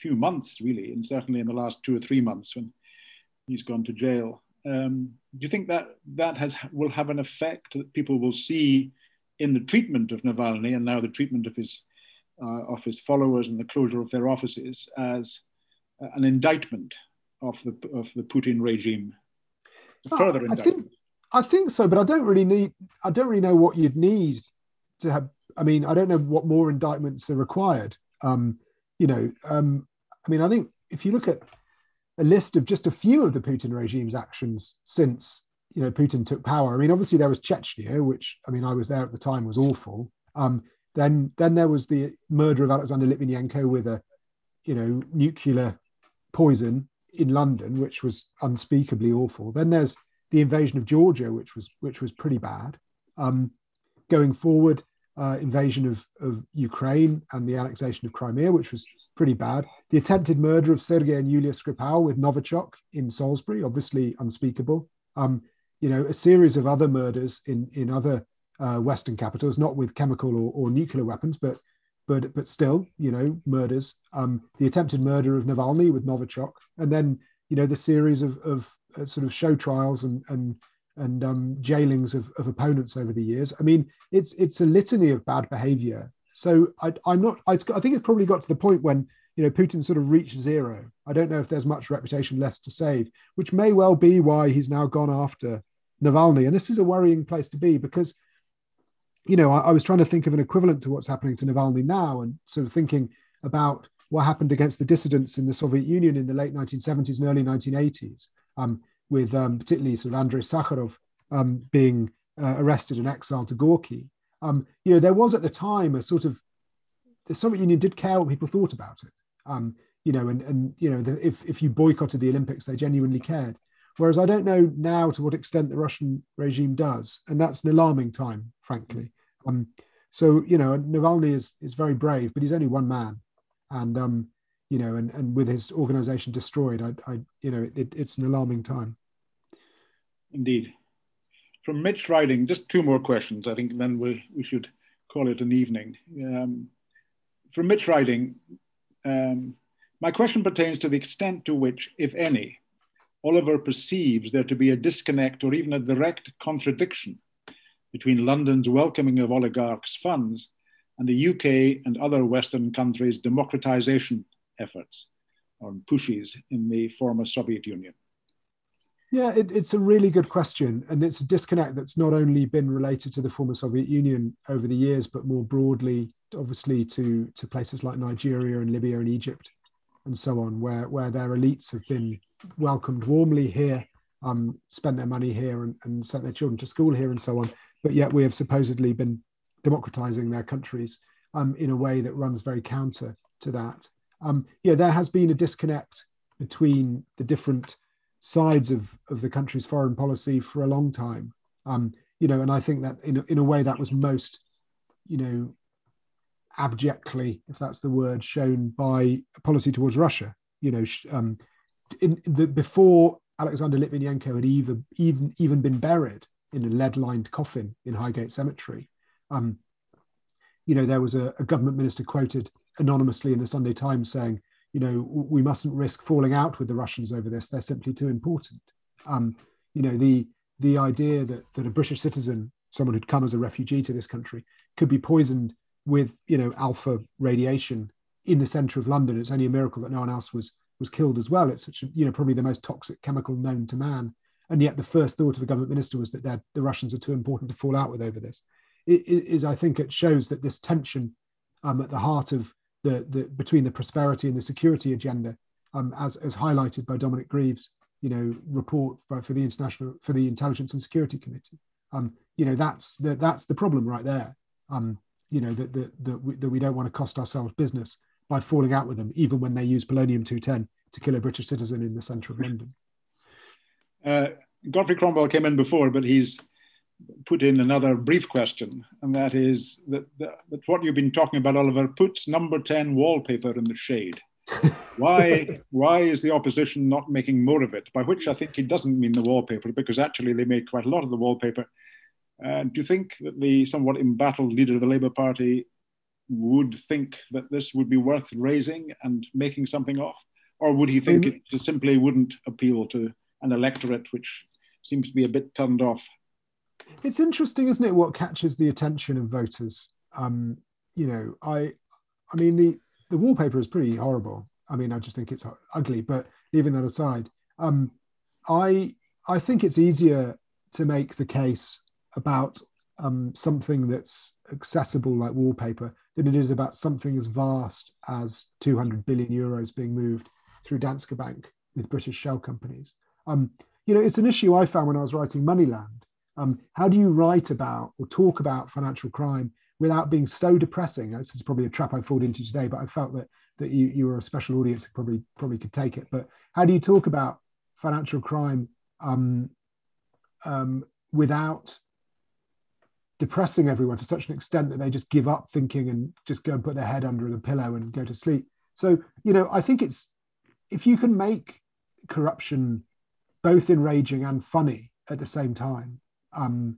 few months, really, and certainly in the last two or three months when he's gone to jail, um, do you think that that has will have an effect that people will see in the treatment of Navalny and now the treatment of his uh, of his followers and the closure of their offices as uh, an indictment of the of the Putin regime? Further indictment. I think, I think so, but I don't really need. I don't really know what you'd need to have. I mean, I don't know what more indictments are required. Um, you know, um, I mean, I think if you look at a list of just a few of the Putin regime's actions since you know Putin took power. I mean, obviously there was Chechnya, which I mean I was there at the time was awful. Um, then then there was the murder of Alexander Litvinenko with a you know nuclear poison in London, which was unspeakably awful. Then there's the invasion of Georgia, which was which was pretty bad. Um, going forward, uh, invasion of, of Ukraine and the annexation of Crimea, which was pretty bad. The attempted murder of Sergei and Yulia Skripal with Novichok in Salisbury, obviously unspeakable. Um, you know, a series of other murders in in other uh, Western capitals, not with chemical or, or, nuclear weapons, but but but still, you know, murders. Um, the attempted murder of Navalny with Novichok, and then you know the series of of uh, sort of show trials and and and um, jailings of, of opponents over the years. I mean, it's it's a litany of bad behavior. So I, am not. I, I think it's probably got to the point when you know Putin sort of reached zero. I don't know if there's much reputation left to save, which may well be why he's now gone after Navalny. And this is a worrying place to be because, you know, I, I was trying to think of an equivalent to what's happening to Navalny now, and sort of thinking about what happened against the dissidents in the Soviet Union in the late 1970s and early 1980s. Um, with um, particularly sort of Andrei Sakharov um, being uh, arrested and exiled to Gorky. Um, you know, there was at the time a sort of the Soviet Union did care what people thought about it. Um, you know, and and you know, the, if if you boycotted the Olympics, they genuinely cared. Whereas I don't know now to what extent the Russian regime does, and that's an alarming time, frankly. Um, so you know, Navalny is is very brave, but he's only one man, and um, you know, and and with his organization destroyed, I, I you know, it, it's an alarming time. Indeed. From Mitch Riding, just two more questions. I think then we, we should call it an evening. Um, from Mitch Riding, um, my question pertains to the extent to which, if any, Oliver perceives there to be a disconnect or even a direct contradiction between London's welcoming of oligarchs' funds and the UK and other Western countries' democratization efforts on pushes in the former Soviet Union. Yeah, it, it's a really good question. And it's a disconnect that's not only been related to the former Soviet Union over the years, but more broadly, obviously, to, to places like Nigeria and Libya and Egypt and so on, where, where their elites have been welcomed warmly here, um, spent their money here, and, and sent their children to school here and so on. But yet we have supposedly been democratizing their countries um, in a way that runs very counter to that. Um, yeah, there has been a disconnect between the different sides of, of the country's foreign policy for a long time. Um, you know, and I think that in, in a way that was most, you know, abjectly, if that's the word, shown by policy towards Russia. You know, um, in the, before Alexander Litvinenko had even even even been buried in a lead-lined coffin in Highgate Cemetery. Um, you know, there was a, a government minister quoted anonymously in the Sunday Times saying, you know, we mustn't risk falling out with the Russians over this. They're simply too important. Um, you know, the the idea that that a British citizen, someone who'd come as a refugee to this country, could be poisoned with you know alpha radiation in the centre of London. It's only a miracle that no one else was was killed as well. It's such a, you know probably the most toxic chemical known to man. And yet the first thought of a government minister was that the Russians are too important to fall out with over this. It is, I think, it shows that this tension um, at the heart of the, the between the prosperity and the security agenda, um, as as highlighted by Dominic Grieve's, you know report for the international for the Intelligence and Security Committee. Um, you know that's the, that's the problem right there. Um, you know that that that we, that we don't want to cost ourselves business by falling out with them, even when they use polonium 210 to kill a British citizen in the centre of London. Uh, Godfrey Cromwell came in before, but he's put in another brief question, and that is that, that, that what you've been talking about, Oliver, puts number 10 wallpaper in the shade. why, why is the opposition not making more of it? By which I think he doesn't mean the wallpaper, because actually they made quite a lot of the wallpaper. Uh, do you think that the somewhat embattled leader of the Labour Party would think that this would be worth raising and making something of? Or would he think it simply wouldn't appeal to an electorate which seems to be a bit turned off it's interesting, isn't it? What catches the attention of voters? Um, you know, I, I mean, the the wallpaper is pretty horrible. I mean, I just think it's ugly. But leaving that aside, um, I I think it's easier to make the case about um, something that's accessible like wallpaper than it is about something as vast as 200 billion euros being moved through Danske Bank with British shell companies. Um, you know, it's an issue I found when I was writing Moneyland, um, how do you write about or talk about financial crime without being so depressing? This is probably a trap I fall into today, but I felt that that you, you were a special audience that probably probably could take it. But how do you talk about financial crime um, um, without depressing everyone to such an extent that they just give up thinking and just go and put their head under the pillow and go to sleep? So you know, I think it's if you can make corruption both enraging and funny at the same time um,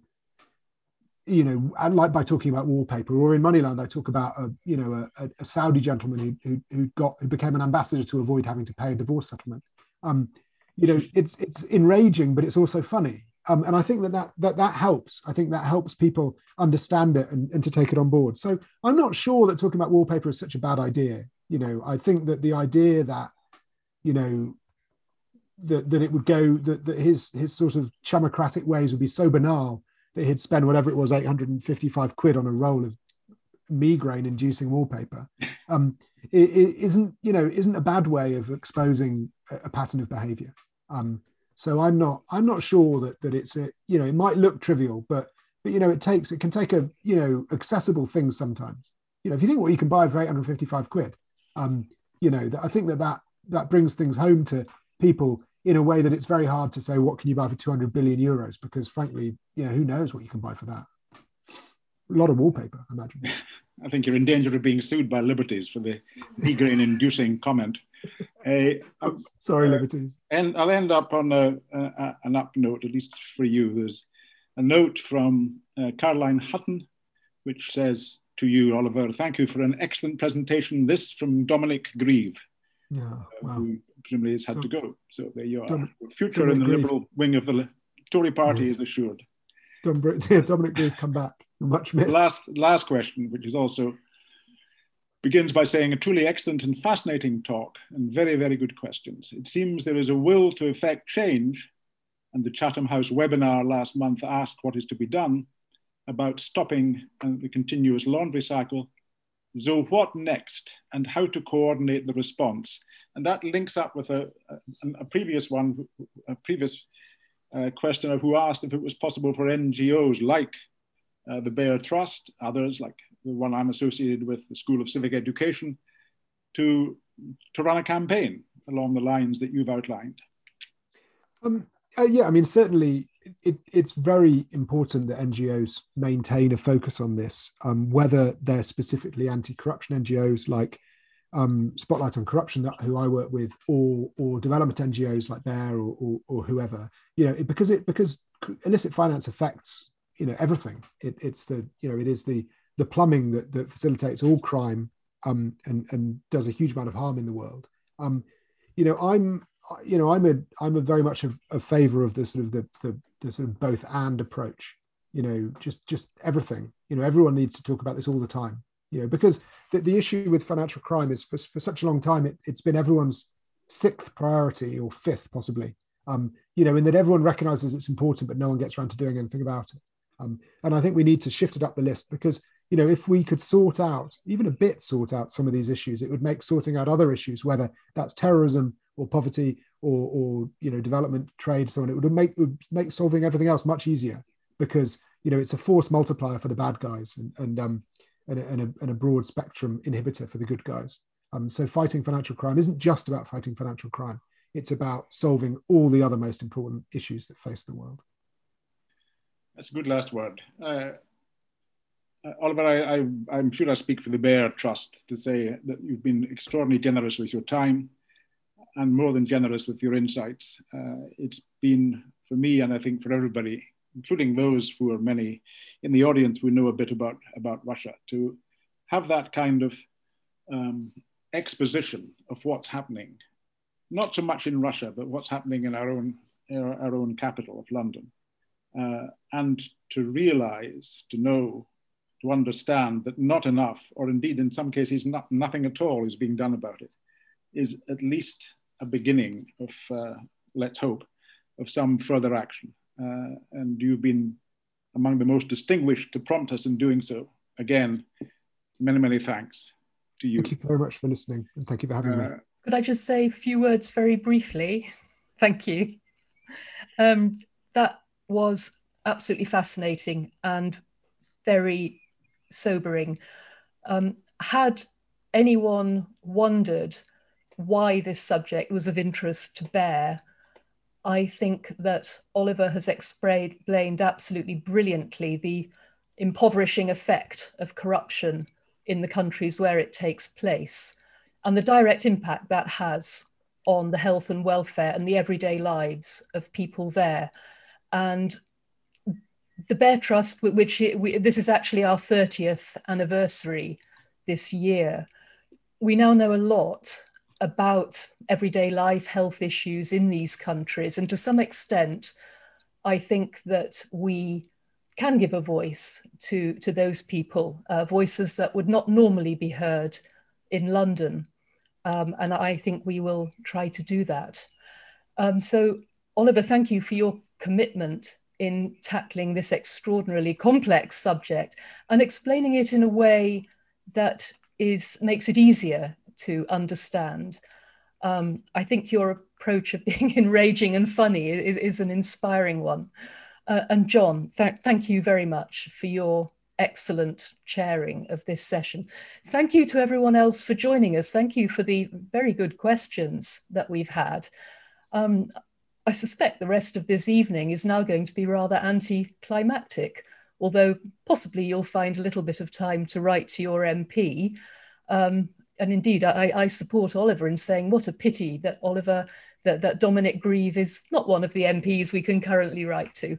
you know, and like by talking about wallpaper, or in Moneyland, I talk about a you know a, a Saudi gentleman who, who, who got who became an ambassador to avoid having to pay a divorce settlement. Um, you know, it's it's enraging, but it's also funny, um, and I think that, that that that helps. I think that helps people understand it and, and to take it on board. So I'm not sure that talking about wallpaper is such a bad idea. You know, I think that the idea that you know that, that it would go that, that his his sort of chumocratic ways would be so banal that he'd spend whatever it was 855 quid on a roll of migraine inducing wallpaper um, it, it isn't you know isn't a bad way of exposing a, a pattern of behavior um, so i'm not i'm not sure that that it's a you know it might look trivial but but you know it takes it can take a you know accessible things sometimes. You know if you think what you can buy for 855 quid um, you know that i think that that that brings things home to people in a way that it's very hard to say what can you buy for 200 billion euros? Because frankly you know who knows what you can buy for that? A lot of wallpaper i imagine. I think you're in danger of being sued by liberties for the migraine inducing comment uh, um, sorry liberties and i'll end up on a, a, an up note at least for you there's a note from uh, caroline hutton which says to you oliver thank you for an excellent presentation this from dominic grieve yeah, uh, wow. who presumably has had Dom- to go. So there you are. Dom- future Dominic in the Grieve. Liberal wing of the Tory party yes. is assured. Dom- Dominic Grieve come back. Much missed. Last, last question, which is also begins by saying a truly excellent and fascinating talk and very, very good questions. It seems there is a will to effect change, and the Chatham House webinar last month asked what is to be done about stopping uh, the continuous laundry cycle so what next and how to coordinate the response? And that links up with a, a, a previous one, a previous uh, questioner who asked if it was possible for NGOs like uh, the BEARR Trust, others like the one I'm associated with, the School of Civic Education, to, to run a campaign along the lines that you've outlined. Um, uh, yeah, I mean, certainly it, it's very important that NGOs maintain a focus on this, um, whether they're specifically anti-corruption NGOs like um, Spotlight on Corruption, that who I work with, or or development NGOs like BEARR or, or, or whoever. You know, it, because it because illicit finance affects you know everything. It, it's the you know it is the the plumbing that that facilitates all crime um, and and does a huge amount of harm in the world. Um, you know, I'm you know I'm a I'm a very much a, a favor of the sort of the, the the sort of both and approach you know just just everything. You know everyone needs to talk about this all the time you know because the, the issue with financial crime is for, for such a long time it, it's been everyone's sixth priority or fifth possibly. Um, you know in that everyone recognizes it's important but no one gets around to doing anything about it. Um, and i think we need to shift it up the list because you know, if we could sort out, even a bit sort out some of these issues, it would make sorting out other issues, whether that's terrorism or poverty or, or you know, development, trade, so on. It would make it would make solving everything else much easier because you know it's a force multiplier for the bad guys and and um and a, and a, and a broad spectrum inhibitor for the good guys. Um, so fighting financial crime isn't just about fighting financial crime; it's about solving all the other most important issues that face the world. That's a good last word. Uh, Oliver, I, I, am sure I speak for the BEARR Trust to say that you've been extraordinarily generous with your time and more than generous with your insights. Uh, it's been, for me, and I think for everybody, including those who are many in the audience who know a bit about, about Russia, to have that kind of um, exposition of what's happening, not so much in Russia, but what's happening in our own, our, our own capital of London. Uh, and to realize, to know, to understand that not enough, or indeed in some cases not, nothing at all is being done about it, is at least a beginning of, uh, let's hope, of some further action. Uh, and you've been among the most distinguished to prompt us in doing so. Again, many, many thanks to you. Thank you very much for listening and thank you for having uh, me. Could I just say a few words very briefly? thank you. Um, that was absolutely fascinating and very sobering. Um, had anyone wondered why this subject was of interest to BEARR, I think that Oliver has explained blamed absolutely brilliantly the impoverishing effect of corruption in the countries where it takes place and the direct impact that has on the health and welfare and the everyday lives of people there. And the BEARR Trust, which we, this is actually our 30th anniversary this year, we now know a lot about everyday life health issues in these countries. And to some extent, I think that we can give a voice to, to those people, uh, voices that would not normally be heard in London. Um, and I think we will try to do that. Um, so, Oliver, thank you for your commitment in tackling this extraordinarily complex subject and explaining it in a way that is makes it easier to understand. Um, I think your approach of being enraging and funny is, is an inspiring one. Uh, and John, th thank you very much for your excellent chairing of this session. Thank you to everyone else for joining us. Thank you for the very good questions that we've had. Um, I suspect the rest of this evening is now going to be rather anticlimactic, although possibly you'll find a little bit of time to write to your MP. Um, and indeed, I, I, support Oliver in saying what a pity that Oliver, that, that Dominic Grieve is not one of the MPs we can currently write to.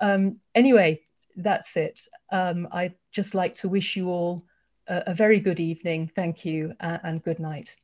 Um, anyway, that's it. Um, I'd just like to wish you all a, a very good evening. Thank you uh, and good night.